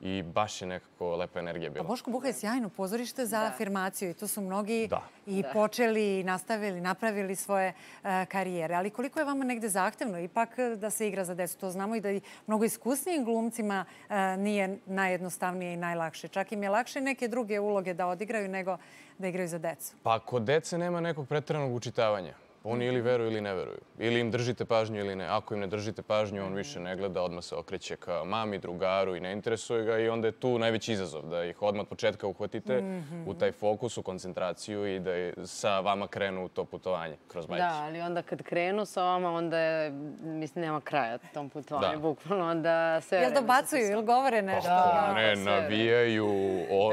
i baš je nekako lepa energija Pa bila. Boško Buha je sjajno pozorište za afirmaciju i tu su mnogi Da. i Da. počeli, i nastavili, napravili svoje e, karijere. Ali koliko je vama negde zahtevno ipak e, da se igra za decu? To znamo i da i mnogo iskusnijim glumcima e, nije najjednostavnije i najlakše. Čak im je lakše neke druge uloge da odigraju nego da igraju za decu. Pa kod dece nema nekog preteranog učitavanja. Oni ili veruju ili ne veruju. Ili im držite pažnju ili ne. Ako im ne držite pažnju, on više ne gleda, odmah se okreće ka mami, drugaru i ne interesuje ga i onda je tu najveći izazov da ih odmah od početka uhvatite u taj fokus, u koncentraciju i da je sa vama krenu u to putovanje kroz bajke. Da, ali onda kad krenu sa vama, onda je, mislim, nema kraja tom putovanju, Da. bukvalno, onda sve Jel dobacuju ili govore nešto? Kako ne, sve navijaju o,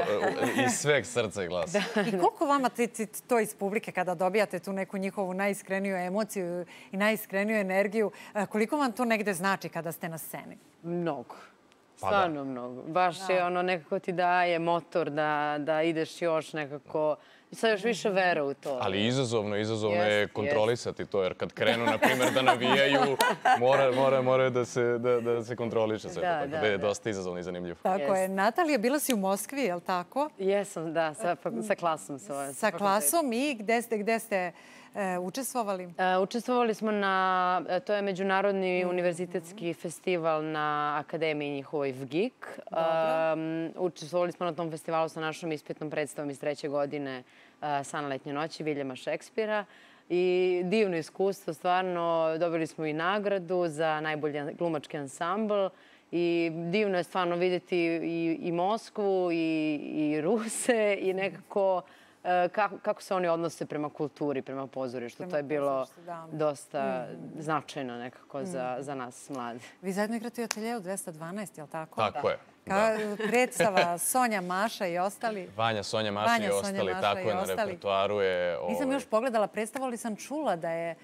iz sveg srca i glasa. I koliko vama ti, ti, to iz publike kada dobijate tu neku njihovu najiskreniju emociju i najiskreniju energiju, e, koliko vam to negde znači kada ste na sceni? Mnogo. Pa Stvarno mnogo. Baš je ono nekako ti daje motor da, da ideš još nekako, sad još više vere u to. Ali izazovno, izazovno je Jest, kontrolisati to, jer kad krenu, na primjer, da navijaju, mora, mora, mora da, se, da, da se kontroliše sve. Da, to, tako da, da je da. dosta izazovno i zanimljivo. Tako je. Natalija, bila si u Moskvi, je li tako? Jesam, da, sa, sa klasom. Sa, Sa klasom i gde ste, gde ste e, učestvovali? E, učestvovali smo na, e, to je Međunarodni Mhm. univerzitetski festival na Akademiji njihovoj VGIK. Um, učestvovali smo na tom festivalu sa našom ispitnom predstavom iz treće godine uh, San letnje noći Viljama Šekspira. I divno iskustvo, stvarno dobili smo i nagradu za najbolji glumački ansambl. I divno je stvarno vidjeti i, i Moskvu i, i Ruse i nekako e, kako, kako se oni odnose prema kulturi, prema pozorištu. Prema to je bilo da. dosta Mhm. značajno nekako za, za nas mlade. Vi zajedno igrate u ateljeju 212, je li tako? Tako je. Ka, predstava Sonja, Maša i ostali. Vanja, Sonja, Maša Vanja, i Sonja, ostali, Maša tako je na ostali. repertuaru je... Nisam ovaj, još pogledala predstavu, ali sam čula da je, e,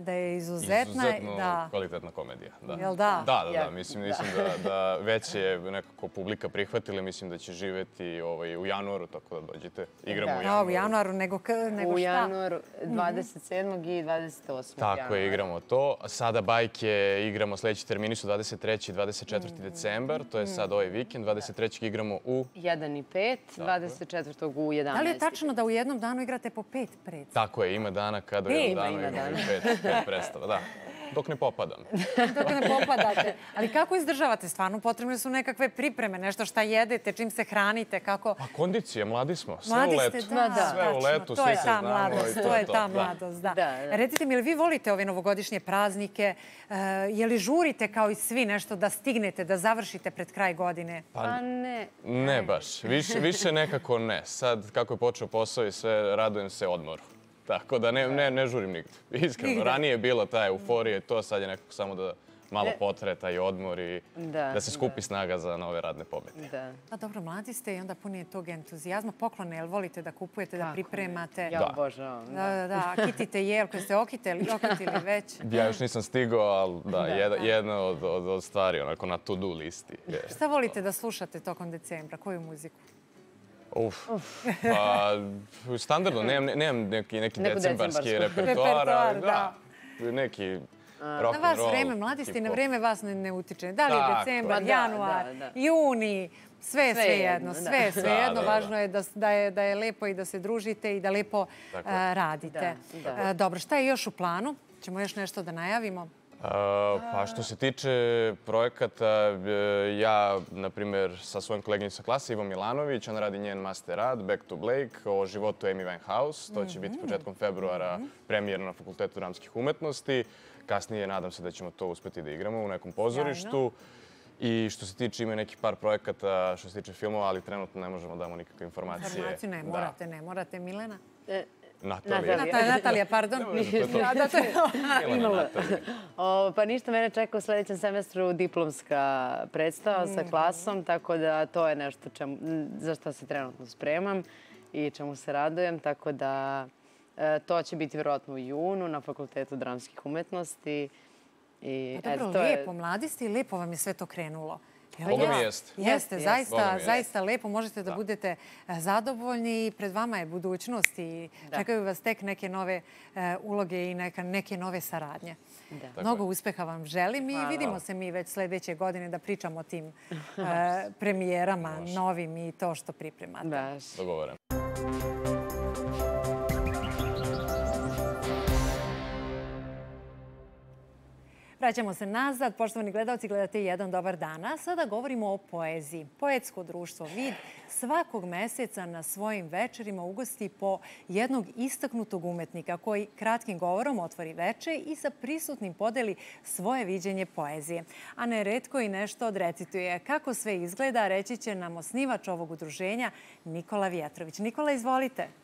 da je izuzetna. Izuzetno da. kvalitetna komedija. Da. Jel da? Da, da, da. Mislim, mislim da, da već je nekako publika prihvatila. Mislim da će živeti ovaj, u januaru, tako da dođite. Igramo u Da, januaru. u januaru, nego, nego U šta? januaru Mhm. 27. i 28. Tako januara. je, igramo to. Sada bajke igramo, sledeći termini su 23. i 24. Mhm. decembar. To je sad ovaj vikend. 23. igramo u... 1 i 5, 24. u 11. Da li je tačno da u jednom danu igrate po pet predstava? Tako je, ima dana kada u danu ima dana. Pet, pet predstava. Da. dok ne popadam. dok ne popadate. Ali kako izdržavate? Stvarno potrebne su nekakve pripreme, nešto šta jedete, čim se hranite, kako... Pa kondicija, mladi smo, sve Mladi u letu. ste, da, da, sve u letu, to svi je se ta znamo mladost, i to je ta Da. mladost, da. Recite mi, ili vi volite ove novogodišnje praznike? E, je li žurite kao i svi nešto da stignete, da završite pred kraj godine? Pa ne. Ne baš, više, više nekako ne. Sad, kako je počeo posao i sve, radujem se odmoru. Tako da ne, ne, ne žurim nigde. Iskreno, Nigde. ranije je bila ta euforija i to, sad je nekako samo da malo Ne. potre taj odmor i Da, da se skupi snaga za nove radne pobede. Da. Pa dobro, mladi ste i onda puni tog entuzijazma. Poklone, jel volite da kupujete, da pripremate? Ja Da. obožavam. Da, da, da. Kitite jelku, ste okitili, okitili već. Ja još nisam stigao, ali da, Da, jedna, da. jedna od, od, od stvari, onako na to-do listi. je. Šta volite da slušate tokom decembra? Koju muziku? Uf. Pa, standardno, nemam, nemam neki, neki decembarski repertoar, ali Repertoar, da. Neki Na rock vas and roll. vreme, mladi ste i na vreme vas ne, ne utiče. Da li je decembar. Pa da, januar, da, da. juni, sve je Sve sve da. je sve Da, jedno. da, da. Važno je da, da, je da je lepo i da se družite i da lepo radite. Da, da. Dobro, šta je još u planu? Ćemo još nešto da najavimo? A, Pa što se tiče projekata, e, ja, na primjer, sa svojim koleginicom klase, Ivo Milanović, ona radi njen master rad, Back to Blake, o životu Amy Winehouse. To će biti početkom februara premijerno na Fakultetu dramskih umetnosti. Kasnije nadam se da ćemo to uspeti da igramo u nekom pozorištu. I što se tiče, ima neki par projekata što se tiče filmova, ali trenutno ne možemo da damo nikakve informacije. Informaciju ne Da. morate, ne morate. Milena? Natalija. Natalija, Natalija, pardon. je. Da, da, to je Imala. O, pa ništa, mene čeka u sledećem semestru diplomska predstava sa klasom, tako da to je nešto čemu, za što se trenutno spremam i čemu se radujem, tako da e, to će biti vjerojatno u junu na Fakultetu dramskih umetnosti. I, dobro, eto, to je- lepo, mladi ste i lepo vam je sve to krenulo. Boga mi da? jeste. Jeste, zaista, zaista lepo. Možete da, budete e, zadovoljni i pred vama je budućnost i Da. čekaju vas tek neke nove e, uloge i neka, neke nove saradnje. Da. Mnogo uspeha vam želim i Hvala. vidimo se mi već sledeće godine da pričamo o tim e, premijerama novim i to što pripremate. Baš. Dogovoren. Vraćamo se nazad. Poštovani gledalci, gledate jedan dobar dan. A sada govorimo o poeziji. Poetsko društvo Vid svakog meseca na svojim večerima ugosti po jednog istaknutog umetnika koji kratkim govorom otvori veče i sa prisutnim podeli svoje viđenje poezije. A neretko i nešto odrecituje. Kako sve izgleda, reći će nam osnivač ovog udruženja Nikola Vjetrović. Nikola, izvolite.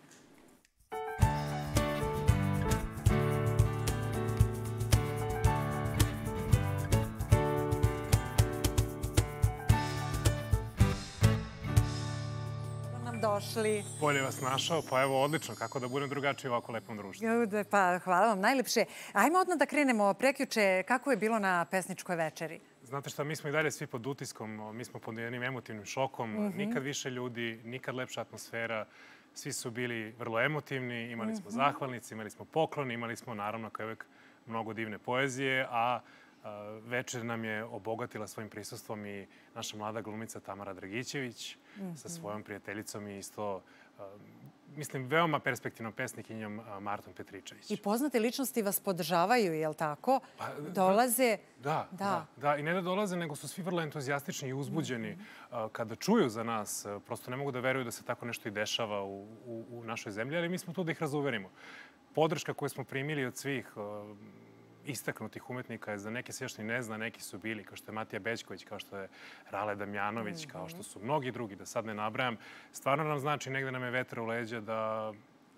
Došli. Bolje vas našao, pa evo odlično. Kako da budem drugačiji u ovako lepom društvu? Pa hvala vam najlepše. Ajmo odmah da krenemo prekjuče. Kako je bilo na pesničkoj večeri? Znate šta, mi smo i dalje svi pod utiskom, mi smo pod jednim emotivnim šokom. Mhm. Nikad više ljudi, nikad lepša atmosfera. Svi su bili vrlo emotivni, imali smo Mhm. zahvalnice, imali smo poklon, imali smo naravno kao uvek mnogo divne poezije, a, večer nam je obogatila svojim prisustvom i naša mlada glumica Tamara Dragićević sa Mhm. svojom prijateljicom i isto, mislim, veoma perspektivnom pesnikinjom Martom Petričević. I poznate ličnosti vas podržavaju, je li tako? Pa, Dolaze... Da, da, da. I ne da dolaze, nego su svi vrlo entuzijastični i uzbuđeni. A, Kada čuju za nas, a, prosto ne mogu da veruju da se tako nešto i dešava u, u, u našoj zemlji, ali mi smo tu da ih razuverimo. Podrška koju smo primili od svih istaknutih umetnika je za neke se još ni ne zna, neki su bili, kao što je Matija Bećković, kao što je Rale Damjanović, kao što su mnogi drugi, da sad ne nabrajam. Stvarno nam znači, negde nam je vetra u leđa da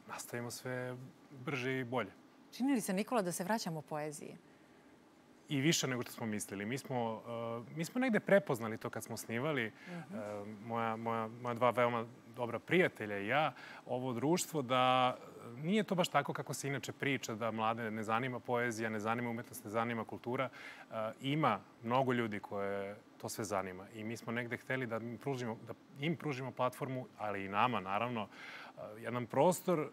nastavimo sve brže i bolje. Čini li se, Nikola, da se vraćamo poeziji? i više nego što smo mislili. Mi smo, uh, mi smo negde prepoznali to kad smo snivali, uh, moja, moja, moja dva veoma dobra prijatelja i ja, ovo društvo, da nije to baš tako kako se inače priča, da mlade ne zanima poezija, ne zanima umetnost, ne zanima kultura. Uh, ima mnogo ljudi koje to sve zanima i mi smo negde hteli da im pružimo, da im pružimo platformu, ali i nama, naravno, uh, jedan prostor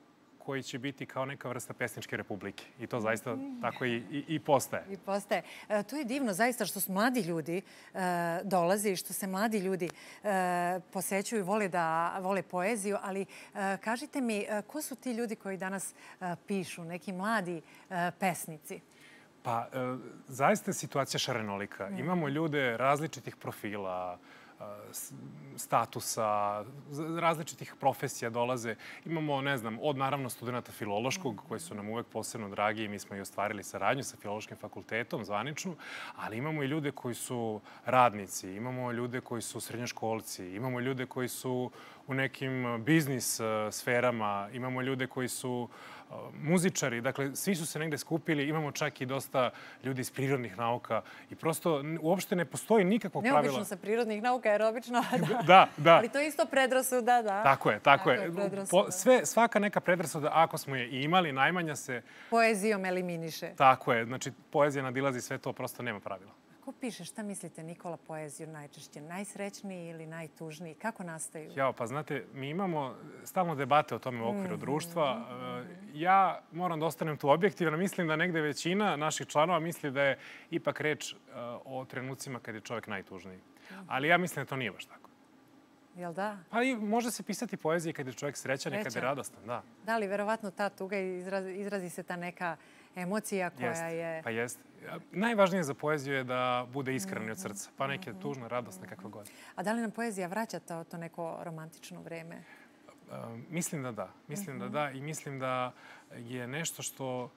koji će biti kao neka vrsta pesničke republike. I to zaista tako i, i, i postaje. I postaje. E, to je divno zaista što su mladi ljudi e, dolaze i što se mladi ljudi e, posećuju, vole da vole poeziju, ali e, kažite mi, e, ko su ti ljudi koji danas e, pišu, neki mladi pesnici? Pa, zaista je situacija šarenolika. Mhm. Imamo ljude različitih profila, statusa, različitih profesija dolaze. Imamo, ne znam, od naravno studenta filološkog, koji su nam uvek posebno dragi i mi smo i ostvarili saradnju sa filološkim fakultetom, zvaničnu, ali imamo i ljude koji su radnici, imamo ljude koji su srednjoškolci, imamo ljude koji su u nekim biznis e, sferama, imamo ljude koji su e, muzičari, dakle, svi su se negde skupili, imamo čak i dosta ljudi iz prirodnih nauka i prosto uopšte ne postoji nikakvog pravila. Neobično sa prirodnih nauka, jer obično... Da, Da, da. Ali to je isto predrasuda, da. Tako je, tako, je. predrasuda. Po, sve, svaka neka predrasuda, ako smo je i imali, najmanja se, Poezijom eliminiše. tako je. Znači, poezija nadilazi sve to, prosto nema pravila. Ko piše, šta mislite, Nikola, poeziju najčešće? Najsrećniji ili najtužniji? Kako nastaju? Jao, pa znate, mi imamo stalno debate o tome u okviru Mhm, društva. E, Ja moram da ostanem tu objektivan. Mislim da negde većina naših članova misli da je ipak reč e, o trenucima kad je čovjek najtužniji. Ali ja mislim da to nije baš tako. Jel da? Pa i može se pisati poezije kad je čovjek srećan i kad je radostan, da. Da li verovatno ta tuga izrazi, izrazi se ta neka emocija koja Jeste, je... Pa jeste. Najvažnije za poeziju je da bude iskrena i od srca. Pa neke tužne, radosne, kakve god. A da li nam poezija vraća to, to neko romantično vreme? Uh, mislim da da. Mislim da da i mislim da je nešto što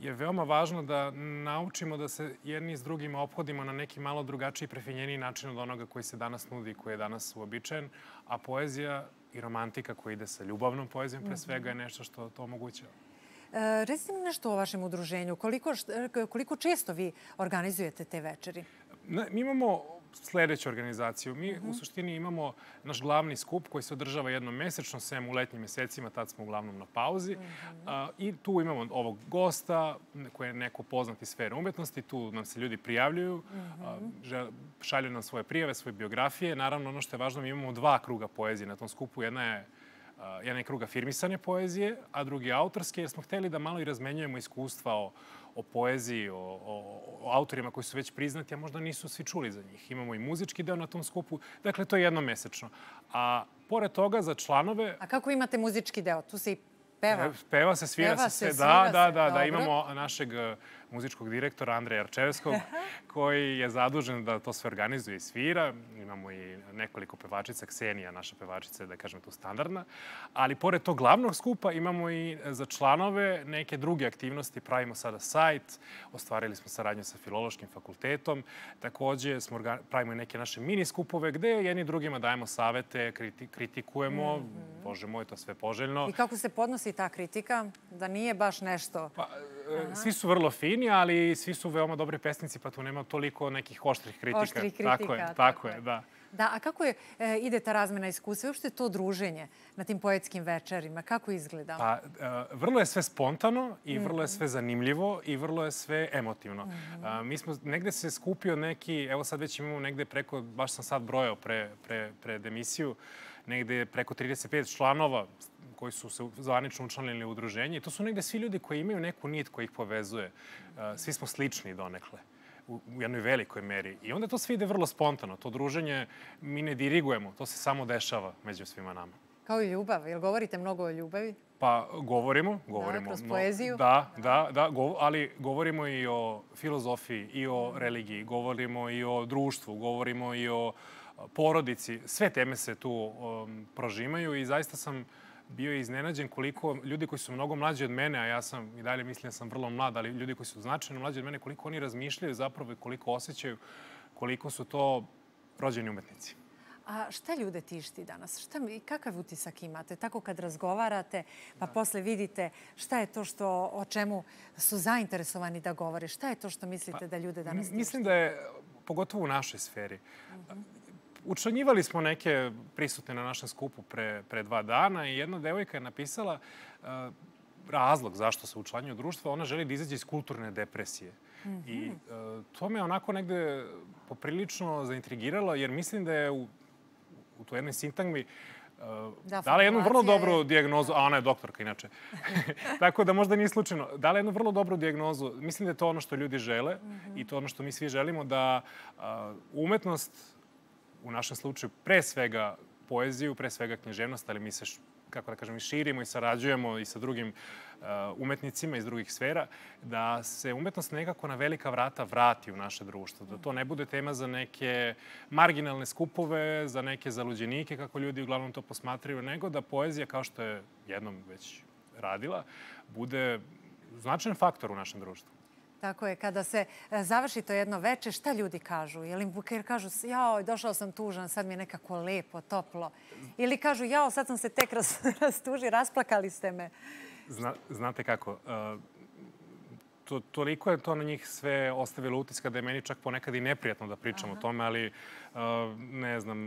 je veoma važno da naučimo da se jedni s drugima ophodimo na neki malo drugačiji, prefinjeniji način od onoga koji se danas nudi i koji je danas uobičajen, a poezija i romantika koja ide sa ljubavnom poezijom pre svega je nešto što to omogućava. Recite mi nešto o vašem udruženju. Koliko, št- koliko često vi organizujete te večeri? Mi imamo sledeću organizaciju. Mi u suštini imamo naš glavni skup koji se održava jednom mesečno, sem u letnjim mesecima, tad smo uglavnom na pauzi. A, I tu imamo ovog gosta koji je neko poznat iz sfere umetnosti. Tu nam se ljudi prijavljuju, žel- šalju nam svoje prijave, svoje biografije. Naravno, ono što je važno, mi imamo dva kruga poezije na tom skupu. Jedna je jedan je kruga firmisane poezije, a drugi autorske, jer smo hteli da malo i razmenjujemo iskustva o, o poeziji, o, o, o autorima koji su već priznati, a možda nisu svi čuli za njih. Imamo i muzički deo na tom skupu, dakle to je jednomesečno. A pored toga za članove A kako imate muzički deo? Tu se i peva. E, Peva se, svira Peva se sve. Da, se, da, da, da. dobro. Imamo našeg e, muzičkog direktora Andreja Arčevskog, koji je zadužen da to sve organizuje i svira. Imamo i nekoliko pevačica, Ksenija, naša pevačica je, da kažem, tu standardna. Ali pored tog glavnog skupa imamo i e, za članove neke druge aktivnosti. Pravimo sada sajt, ostvarili smo saradnju sa Filološkim fakultetom. Takođe smo pravimo i neke naše mini skupove gde jedni drugima dajemo savete, kriti- kritikujemo. Bože moj, to sve poželjno. I kako se podnosi ta kritika? Da nije baš nešto... Pa, E, Svi su vrlo fini, ali svi su veoma dobri pesnici, pa tu nema toliko nekih oštrih kritika. Oštrih Tako kritika, je, tako tako je, da. Da, a kako je, e, ide ta razmena iskustva? Uopšte to druženje na tim poetskim večerima? Kako izgleda? Pa, e, vrlo je sve spontano i vrlo je sve zanimljivo i vrlo je sve emotivno. A, mi smo, negde se skupio neki, evo sad već imamo negde preko, baš sam sad brojao pre, pre, pred emisiju, negde preko 35 članova koji su se zvanično učlanili u udruženje. I to su negde svi ljudi koji imaju neku nit koja ih povezuje. Svi smo slični donekle u, u jednoj velikoj meri. I onda to sve ide vrlo spontano. To druženje mi ne dirigujemo, to se samo dešava među svima nama. Kao i ljubav. Jel govorite mnogo o ljubavi? Pa govorimo, govorimo. kroz no- poeziju. Da, da, da, go, ali govorimo i o filozofiji, i o religiji, govorimo i o društvu, govorimo i o porodici. Sve teme se tu um, prožimaju i zaista sam bio iznenađen koliko ljudi koji su mnogo mlađi od mene, a ja sam i dalje mislim da sam vrlo mlad, ali ljudi koji su značajno mlađi od mene, koliko oni razmišljaju zapravo i koliko osjećaju, koliko su to rođeni umetnici. A šta ljude tišti danas? Šta, kakav utisak imate? Tako kad razgovarate, pa posle vidite šta je to što, o čemu su zainteresovani da govore? Šta je to što mislite da ljude danas tišti? Mislim da je, pogotovo u našoj sferi, Učlanjivali smo neke prisutne na našem skupu pre, pre dva dana i jedna devojka je napisala uh, razlog zašto se učlanjuje u društvo. Ona želi da izađe iz kulturne depresije. I uh, to me onako negde poprilično zaintrigiralo, jer mislim da je u, u toj jednoj sintagmi uh, Da, dala jednu vrlo dobru je- dijagnozu, a ona je doktorka inače. Tako da možda nije slučajno. Dala jednu vrlo dobru dijagnozu. Mislim da je to ono što ljudi žele i to ono što mi svi želimo, da a, umetnost, u našem slučaju, pre svega poeziju, pre svega književnost, ali mi se kako da kažem, i širimo i sarađujemo i sa drugim uh, umetnicima iz drugih sfera, da se umetnost nekako na velika vrata vrati u naše društvo. Da to ne bude tema za neke marginalne skupove, za neke zaluđenike, kako ljudi uglavnom to posmatraju, nego da poezija, kao što je jednom već radila, bude značajan faktor u našem društvu. Tako je, kada se e, završi to jedno veče, šta ljudi kažu? Ili jer kažu, jao, došao sam tužan, sad mi je nekako lepo, toplo. Ili kažu, jao, sad sam se tek rastuži, rasplakali ste me. Zna, znate kako, uh, to, toliko je to na njih sve ostavilo utiska da je meni čak ponekad i neprijatno da pričam Aha. o tome, ali uh, ne znam,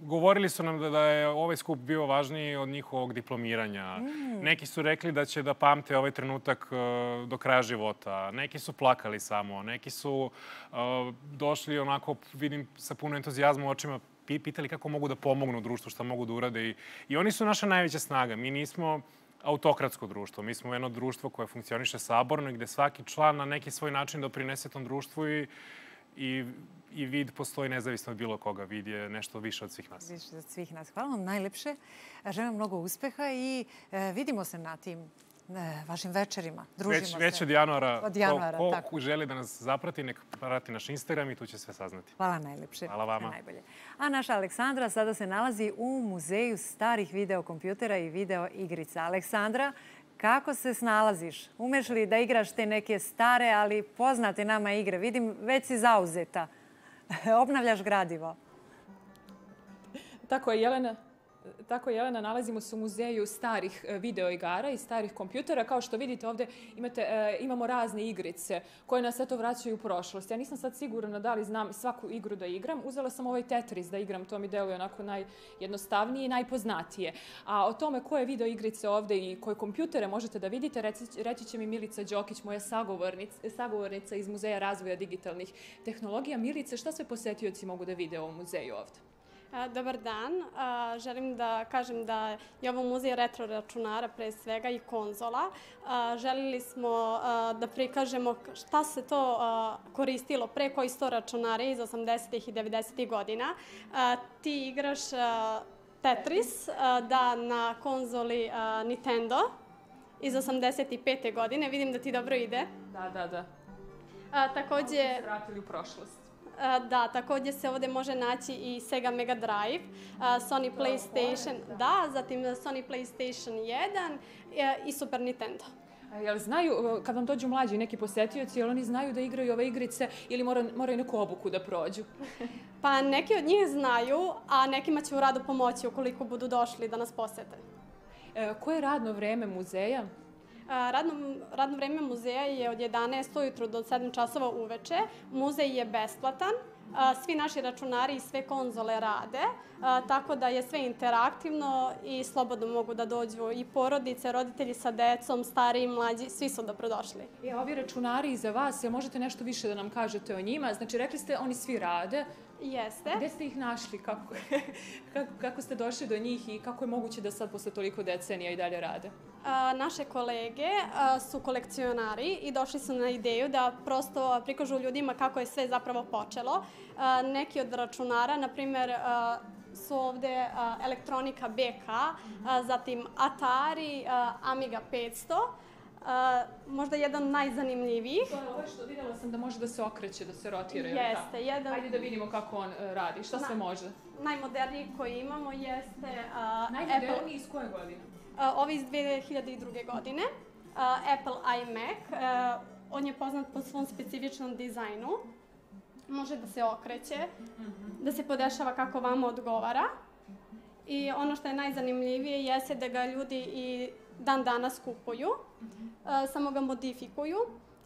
govorili su nam da, da je ovaj skup bio važniji od njihovog diplomiranja. Mm. Neki su rekli da će da pamte ovaj trenutak uh, do kraja života. Neki su plakali samo. Neki su uh, došli onako, vidim, sa puno entuzijazma u očima, pitali kako mogu da pomognu društvu, šta mogu da urade. I, i oni su naša najveća snaga. Mi nismo autokratsko društvo. Mi smo jedno društvo koje funkcioniše saborno i gde svaki član na neki svoj način doprinese tom društvu i, i i vid postoji nezavisno od bilo koga. Vid je nešto više od svih nas. Više od svih nas. Hvala vam najlepše. Želim mnogo uspeha i e, vidimo se na tim vašim večerima. Družimo već, se. Već od januara. Od januara, ko, ko tako. želi da nas zaprati, nek prati naš Instagram i tu će sve saznati. Hvala najlepše. Hvala vama. Najbolje. A naša Aleksandra sada se nalazi u muzeju starih videokompjutera i video igrica. Aleksandra, Kako se snalaziš? Umeš li da igraš te neke stare, ali poznate nama igre? Vidim, već si zauzeta. obnavljaš gradivo. Tako je, Jelena. Tako, Jelena, nalazimo se u muzeju starih e, videoigara i starih kompjutera. Kao što vidite ovde imate, e, imamo razne igrice koje nas eto vraćaju u prošlost. Ja nisam sad sigurna da li znam svaku igru da igram. Uzela sam ovaj Tetris da igram, to mi deluje onako najjednostavnije i najpoznatije. A o tome koje video igrice ovde i koje kompjutere možete da vidite, reći, će mi Milica Đokić, moja sagovornica, sagovornica iz Muzeja razvoja digitalnih tehnologija. Milice, šta sve posetioci mogu da vide u muzeju ovde? Dobar dan. Želim da kažem da je ovo muzej retro računara pre svega i konzola. Želili smo da prikažemo šta se to koristilo pre koji sto računara iz 80. i 90. godina. Ti igraš Tetris da na konzoli Nintendo iz 85. godine. Vidim da ti dobro ide. Da, da, da. takođe... Kako se vratili u prošlost? Da, takođe se ovde može naći i Sega Mega Drive, Sony PlayStation, da, zatim Sony PlayStation 1 e, i Super Nintendo. Jel znaju, kad vam dođu mlađi neki posetioci, jel oni znaju da igraju ove igrice ili mora, moraju neku obuku da prođu? pa neki od njih znaju, a nekima će u rado pomoći ukoliko budu došli da nas posete. E, koje je radno vreme muzeja? Radno, radno vreme muzeja je od 11 ujutru do 7 časova uveče. Muzej je besplatan. Svi naši računari i sve konzole rade, tako da je sve interaktivno i slobodno mogu da dođu i porodice, roditelji sa decom, stari i mlađi, svi su dobrodošli. E, ovi računari iza vas, ja možete nešto više da nam kažete o njima? Znači, rekli ste oni svi rade, Jeste. Gde ste ih našli? Kako, kako, kako ste došli do njih i kako je moguće da sad posle toliko decenija i dalje rade? A, naše kolege a, su kolekcionari i došli su na ideju da prosto prikažu ljudima kako je sve zapravo počelo. A, neki od računara, na primer, a, su ovde a, elektronika BK, a, zatim Atari, a, Amiga 500, Uh, možda jedan od najzanimljivijih. To je ovo što videla sam da može da se okreće, da se rotira. Jeste. Jedan... Ajde da vidimo kako on uh, radi. Šta Na, sve može? Najmoderniji koji imamo jeste uh, Najmoderniji Apple... iz koje godine? Uh, ovi iz 2002. godine. Uh, Apple iMac. Uh, on je poznat po svom specifičnom dizajnu. Može da se okreće, mm -hmm. da se podešava kako vama odgovara. I ono što je najzanimljivije jeste da ga ljudi i dan danas kupuju, samo ga modifikuju.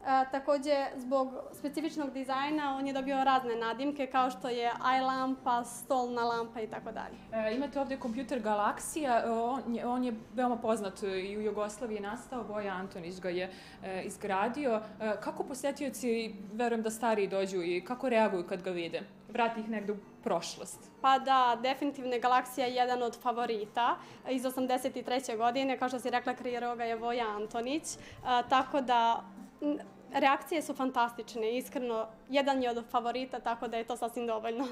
E, takođe, zbog specifičnog dizajna, on je dobio razne nadimke, kao što je eye lampa, stolna lampa i tako dalje. E, imate ovde kompjuter Galaksija, on je, on je veoma poznat i u Jugoslaviji je nastao, Boja Antonić ga je e, izgradio. E, kako posetioci, verujem da stariji dođu i kako reaguju kad ga vide? Vrati ih negde u prošlost? Pa da, definitivno je Galaksija jedan od favorita iz 83. godine. Kao što si rekla, kreirao ga je Voja Antonić. A, tako da reakcije su fantastične, iskreno. Jedan je od favorita, tako da je to sasvim dovoljno.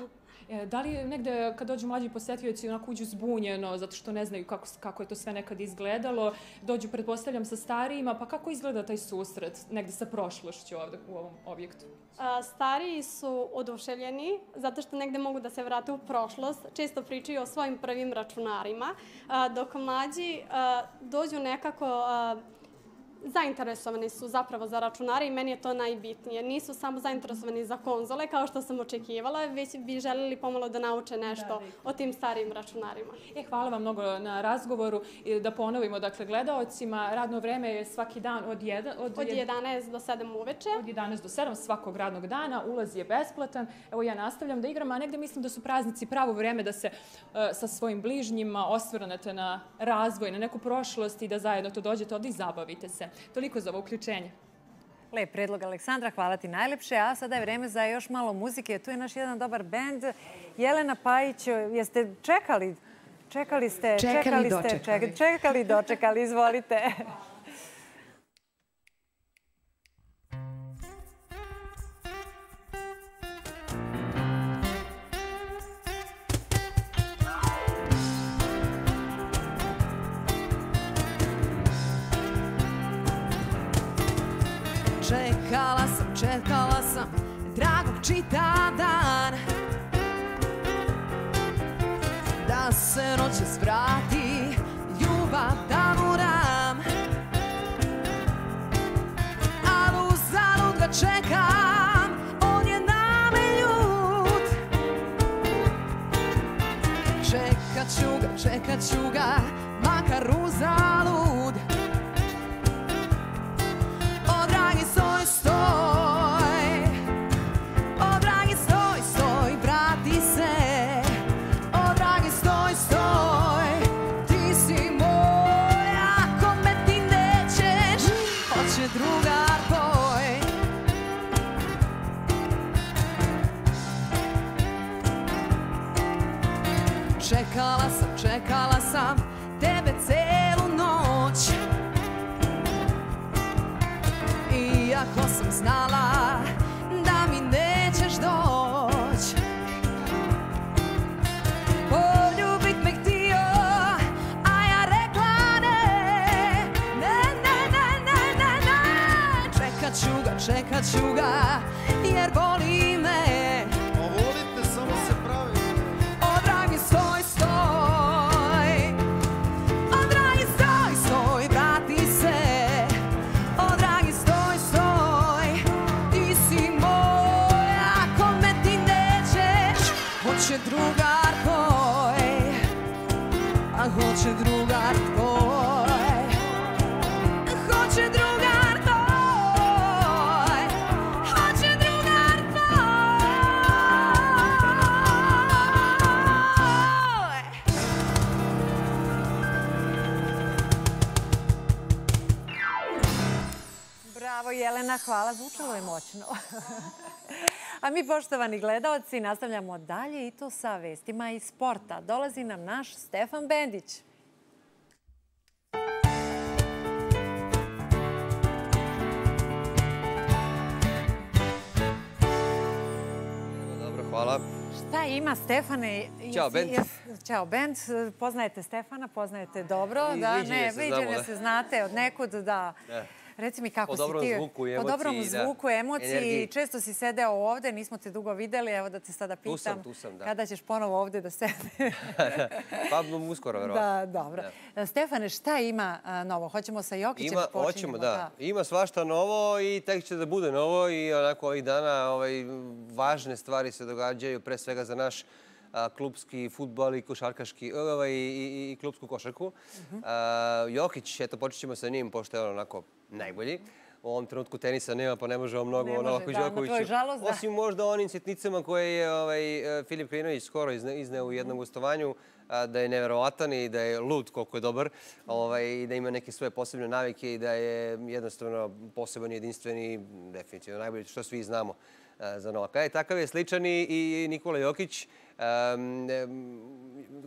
E, Da li negde kad dođu mlađi posetioci onako uđu zbunjeno zato što ne znaju kako, kako je to sve nekad izgledalo, dođu pretpostavljam sa starijima, pa kako izgleda taj susret negde sa prošlošću ovde u ovom objektu? A, Stariji su oduševljeni zato što negde mogu da se vrate u prošlost. Često pričaju o svojim prvim računarima, a, dok mlađi a, dođu nekako a, zainteresovani su zapravo za računare i meni je to najbitnije. Nisu samo zainteresovani za konzole kao što sam očekivala, već bi želeli pomalo da nauče nešto o tim starijim računarima. E, hvala vam mnogo na razgovoru. I Da ponovimo, dakle, gledaocima, radno vreme je svaki dan od, jedan, od, Od jed- 11 do 7 uveče. Od 11 do 7 svakog radnog dana, ulaz je besplatan. Evo ja nastavljam da igram, a negde mislim da su praznici pravo vreme da se e, sa svojim bližnjima osvrnete na razvoj, na neku prošlost i da zajedno to dođete ovde i zabavite se. Toliko za ovo uključenje. Lep predlog Aleksandra, hvala ti najlepše. A sada je vreme za još malo muzike. Tu je naš jedan dobar bend. Jelena Pajić, jeste čekali? Čekali ste, Čekali, ste, dočekali. ček- čekali, dočekali, izvolite. dragog čitav dan Da se noćas vrati ljubav da moram Ali uzalud ga čekam, on je na me ljut. Čekat ću ga, čekat ću ga, makar uzalud ga, čekat ću Jelena, hvala. Zvučalo je moćno. A mi, poštovani gledaoci, nastavljamo dalje i to sa vestima iz sporta. Dolazi nam naš Stefan Bendić. Dobro, hvala. Šta ima Stefane? Ćao, bend. Ćao, bend. Poznajete Stefana, poznajete dobro. I Da, ne, se viđenje znamo, se znate od nekud, da. Da. Reci mi kako Po si dobrom ti... zvuku i Po dobrom emociji, da. zvuku, emociji. Energiji. Često si sedeo ovde, nismo te dugo videli. Evo da te sada pitam. Tu sam, tu sam, da. Kada ćeš ponovo ovde da sede? pa uskoro, verovatno. da, dobro. Stefane, šta ima novo? Hoćemo sa Jokićem Ima, počinjemo, hoćemo, da. Ima svašta novo i tek će da bude novo i onako ovih dana ovaj, važne stvari se događaju, pre svega za naš klubski futbol i košarkaški, ovaj, i, i, i klubsku košarku. A, Jokić, eto, počet ćemo sa njim, pošto je on onako najbolji. U ovom trenutku tenisa nema, pa ne možemo mnogo Ne o može, Novaku da, na Đokoviću. Osim možda onim sitnicama koje je ovaj, e, Filip Klinović skoro izne, izneo u jednom gostovanju, da je neverovatan i da je lud koliko je dobar ovaj, i da ima neke svoje posebne navike i da je jednostavno poseban, jedinstveni, definitivno najbolje što svi znamo a, za Novaka. E, takav je sličan i, i Nikola Jokić.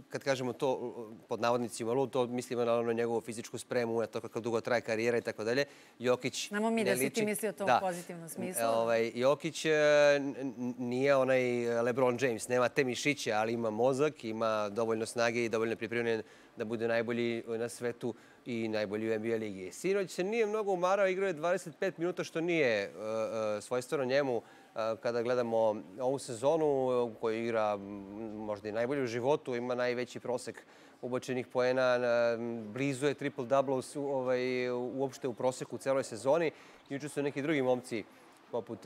Kad kažemo to pod navodnicima lud, to mislimo na njegovu fizičku spremu, na to kako dugo traje karijera i tako dalje. Jokić Nemo mi da si ti mislio to Da. u pozitivnom smislu. Ovaj, Jokić e, nije onaj LeBron James, nema te mišiće, ali ima mozak, ima dovoljno snage i dovoljno pripremljen da bude najbolji na svetu i najbolji u NBA ligi. Sinoć se nije mnogo umarao, igrao je 25 minuta, što nije e, e, svojstveno njemu e, kada gledamo ovu sezonu u kojoj igra m, možda i najbolje u životu, ima najveći prosek ubačenih poena, na- blizu je triple-double ovaj, uopšte u proseku u celoj sezoni. Juče su neki drugi momci poput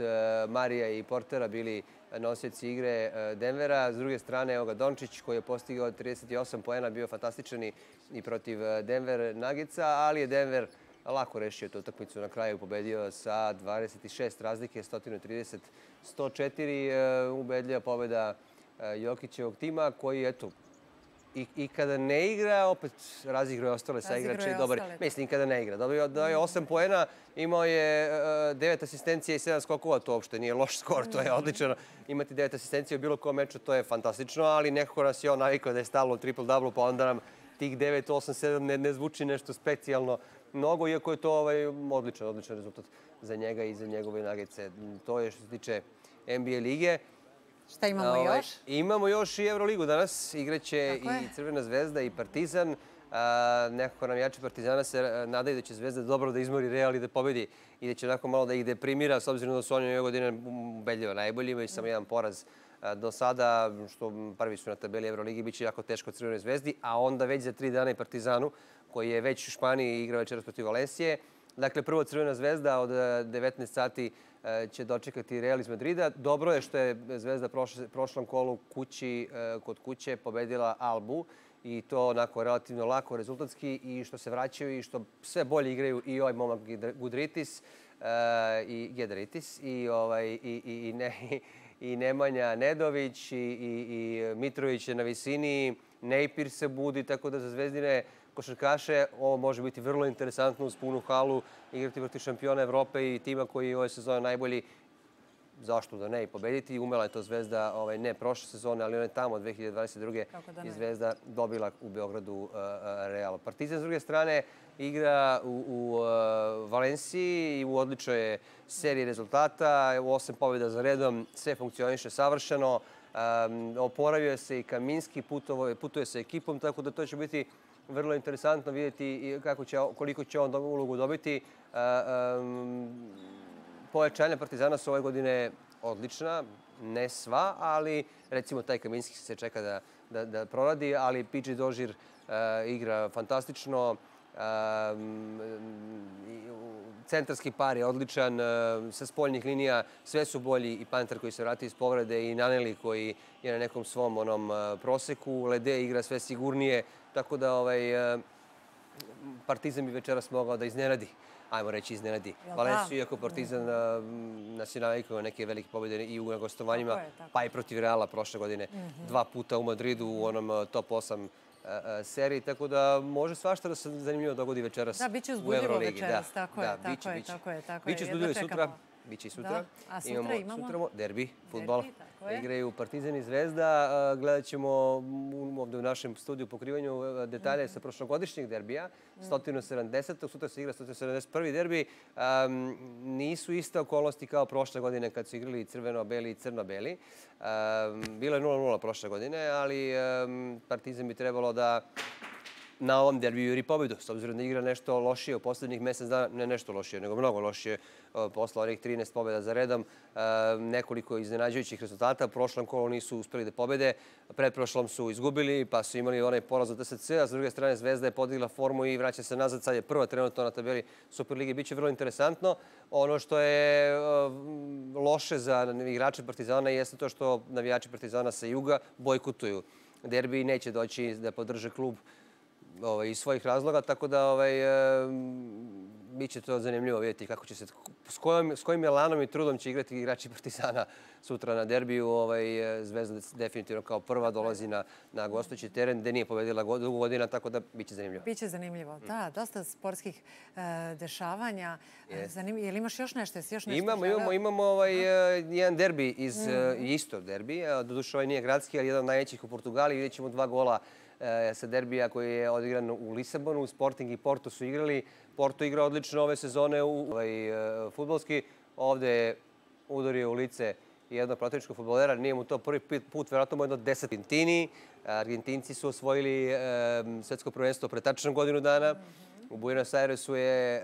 Marija i Portera bili nosioci igre Denvera. S druge strane, evo ga Dončić koji je postigao 38 poena, bio fantastičan i- protiv Denver Nuggetsa, ali je Denver lako rešio tu utakmicu na kraju, pobedio sa 26 razlike, 130 104, e, ubedljiva pobeda e, Jokićevog tima koji, eto, i, i kada ne igra, opet razigruje ostale sa igrače. Dobar, da. mislim, kada ne igra. Dobio dao je 8 poena, imao je e, 9 asistencija i 7 skokova, to uopšte nije loš skor, to je odlično. Imati 9 asistencija u bilo kom meču, to je fantastično, ali nekako nas je on navikao da je stalno triple-double, pa onda nam tih 9, 8, 7 ne, ne zvuči nešto specijalno mnogo, iako je to ovaj, odličan, odličan rezultat za njega i za njegove nagece. To je što se tiče NBA lige. Šta imamo Ovaj, još? Imamo još i Euroligu danas. Igraće i Crvena zvezda i Partizan. A, nekako nam jači Partizana se nadaju da će Zvezda dobro da izmori Real i da pobedi i da će onako malo da ih deprimira, s obzirom da su oni ove godine ubedljivo najbolji, imaju samo jedan poraz do sada, što prvi su na tabeli Euroligi, bit će jako teško Crvenoj zvezdi, a onda već za tri dana i Partizanu, koji je već u Španiji igrao večeras protiv Valencije. Dakle, prvo Crvena zvezda od e, 19 sati e, će dočekati Real iz Madrida. Dobro je što je Zvezda prošlom kolu kući, e, kod kuće pobedila Albu i to onako relativno lako, rezultatski i što se vraćaju i što sve bolje igraju i ovaj momak Gudritis e, i Gedritis i, ovaj, i, i, i, ne, i Nemanja Nedović i, i, i Mitrović je na visini, Nejpir se budi, tako da za Zvezdine košarkaše ovo može biti vrlo interesantno uz punu halu, igrati protiv šampiona Evrope i tima koji je ove sezone najbolji zašto da ne i pobediti. Umela je to Zvezda, ovaj, ne prošle sezone, ali ona je tamo 2022. Kako da i. Zvezda dobila u Beogradu uh, uh, Real. Partizan s druge strane igra u, u uh, Valenciji i u odličnoj je seriji rezultata. U osam pobjeda za redom, sve funkcioniše savršeno. Um, oporavio se i Kaminski, putovo, putuje sa ekipom, tako da to će biti vrlo interesantno vidjeti kako će, koliko će on ulogu dobiti. Um, pojačanja Partizana su ove godine odlična, ne sva, ali recimo taj Kaminski se čeka da, da, da proradi, ali Pidži Dožir uh, igra fantastično, um, centarski par je odličan, uh, sa spoljnih linija sve su bolji i Panter koji se vrati iz povrede i Naneli koji je na nekom svom onom proseku, Lede igra sve sigurnije, tako da ovaj, Partizan bi večeras mogao da iznenadi ajmo reći iznenadi. Jel Valenciju, da? iako Partizan a, m, nas je navikao na neke velike pobjede i u gostovanjima, Tako je, tako. pa i protiv Reala prošle godine. Mhm. Dva puta u Madridu u onom top 8 a, a, seriji, tako da može svašta da se zanimljivo dogodi večeras Da, bit će u uzbudljivo Euroligi. večeras, Da, tako je, da, tako biće, je, biće. tako je, Biće uzbudljivo sutra. Biće i sutra. Da. A sutra imamo? Sutra derbi, futbol. Tako. Igraju Partizan i Zvezda. Gledat ćemo ovde u našem studiju pokrivanju detalje sa prošlogodišnjeg derbija. 170. Sutra se igra 171. derbi. Nisu iste okolnosti kao prošle godine kad su igrali crveno-beli i crno-beli. Am, bilo je 0-0 prošle godine, ali am, Partizan bi trebalo da na ovom derbiju juri pobedu, s obzirom da igra nešto lošije u poslednjih mesec dana, ne nešto lošije, nego mnogo lošije posle onih 13 pobjeda za redom, uh, nekoliko iznenađujućih rezultata. Prošlom kolu nisu uspeli da pobede, predprošlom su izgubili, pa su imali onaj poraz od TSC, a s druge strane Zvezda je podigla formu i vraća se nazad, sad je prva trenutno na tabeli Superligi, biće vrlo interesantno. Ono što je loše za igrače Partizana jeste to što navijači Partizana sa juga bojkutuju derbi i neće doći da podrže klub ovaj, iz svojih razloga, tako da ovaj, e, biće to zanimljivo vidjeti kako će se, s kojim, s kojim elanom i trudom će igrati igrači Partizana sutra na derbiju. Ovaj, Zvezda definitivno kao prva dolazi na, na gostujući teren gde nije pobedila go- dugo godina, tako da biće zanimljivo. Biće zanimljivo. Da, dosta sportskih e, dešavanja. Jest. Zanimljivo. Jel imaš još nešto? Jesi još nešto Imamo, imamo, imamo ovaj, e, jedan derbi iz Mhm. e, isto derbi, doduše ovaj nije gradski, ali jedan od najvećih u Portugali. Vidjet ćemo dva gola e, sa derbija koji je odigran u Lisabonu. Sporting i Porto su igrali. Porto igra odlično ove sezone u ovaj, e, futbolski. Ovde je udario u lice jednog protivničkog futbolera. Nije mu to prvi put, verovatno mu jedno deset Argentini. Argentinci su osvojili e, svetsko prvenstvo pre tačno godinu dana. U Buenos Airesu je e,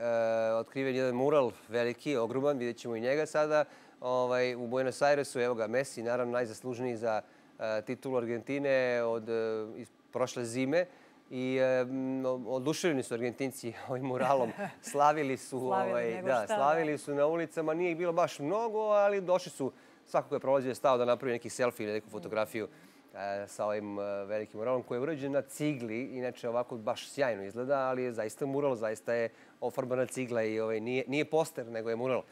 otkriven jedan mural veliki, ogroman, vidjet ćemo i njega sada. Ovaj, u Buenos Airesu, evo ga, Messi, naravno najzaslužniji za e, titulu Argentine od e, prošle zime. I e, m, oduševljeni su Argentinci ovim muralom. Slavili su, Slavili, ovaj, da, da. slavili su na ulicama. Nije ih bilo baš mnogo, ali došli su, svako ko je prolazio je stao da napravi neki selfie ili neku fotografiju e, sa ovim e, velikim muralom koji je urađen na cigli. Inače, ovako baš sjajno izgleda, ali je zaista mural, zaista je ofarbana cigla i ovaj, nije, nije poster, nego je mural.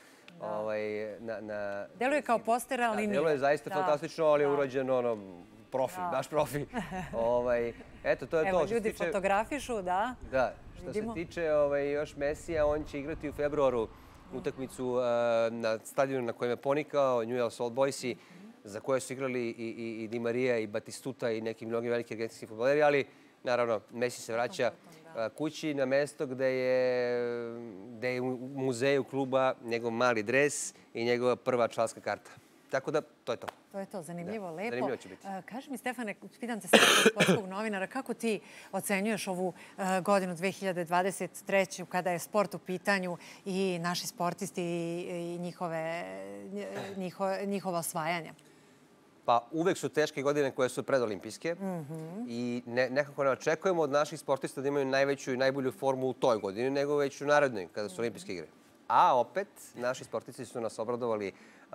Ovaj, na, na, Deluje kao poster, ali nije. Delo je zaista Da. fantastično, ali je Da. urađeno ono, profi, Da. baš profi. ovaj, eto, to je Evo, to. Se ljudi tiče- fotografišu, da. Da, što Vidimo. se tiče ovaj, još Mesija, on će igrati u februaru utakmicu eh, na stadionu na kojem je ponikao, New York Old Boysi, za koje su igrali i, i, i Di Maria i Batistuta i neki mnogi veliki argentinski futboleri, ali naravno Messi se vraća eh, kući na mesto gde je, gde je u muzeju kluba njegov mali dres i njegova prva članska karta. Tako da, to je to. To je to, zanimljivo, Da, lepo. zanimljivo će biti. E, Kaži mi, Stefane, pitam te sad kao sportskog novinara, kako ti ocenjuješ ovu e, godinu 2023. kada je sport u pitanju i naši sportisti i, njihove, njiho, njihova osvajanja? Pa uvek su teške godine koje su predolimpijske Mhm. i ne, nekako ne očekujemo od naših sportista da imaju najveću i najbolju formu u toj godini, nego već u narednoj, kada su olimpijske igre. A opet, naši sportisti su nas obradovali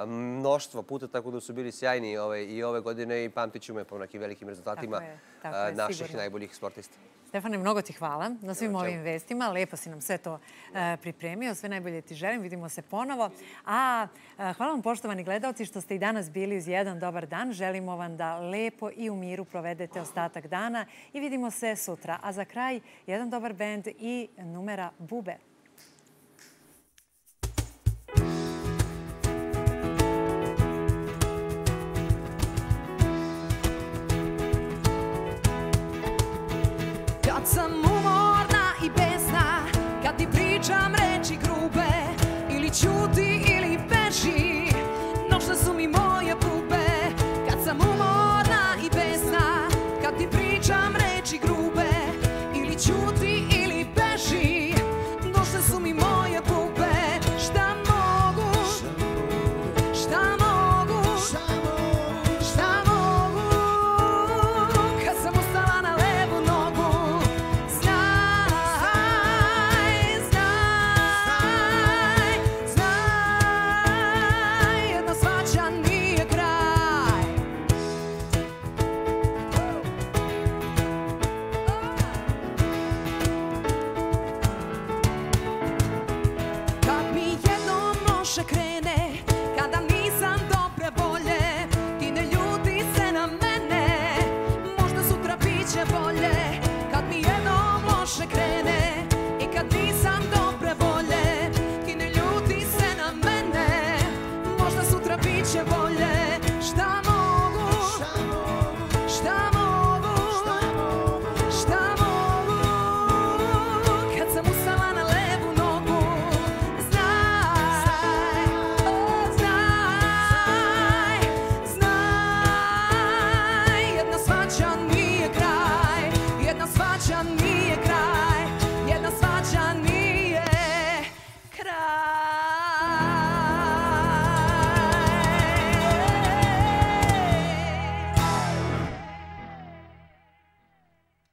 mnoštvo puta, tako da su bili sjajni ovaj, i ove godine i pamtit ćemo je po nekim velikim rezultatima Tako je, tako a, je, naših sigurno. najboljih sportista. Stefane, mnogo ti hvala na svim Evo, ovim vestima. Lepo si nam sve to e, pripremio. Sve najbolje ti želim. Vidimo se ponovo. A e, hvala vam, poštovani gledalci, što ste i danas bili uz jedan dobar dan. Želimo vam da lepo i u miru provedete ostatak dana i vidimo se sutra. A za kraj, jedan dobar bend i numera Bube. Sam umorna i besna. Kad ti pričam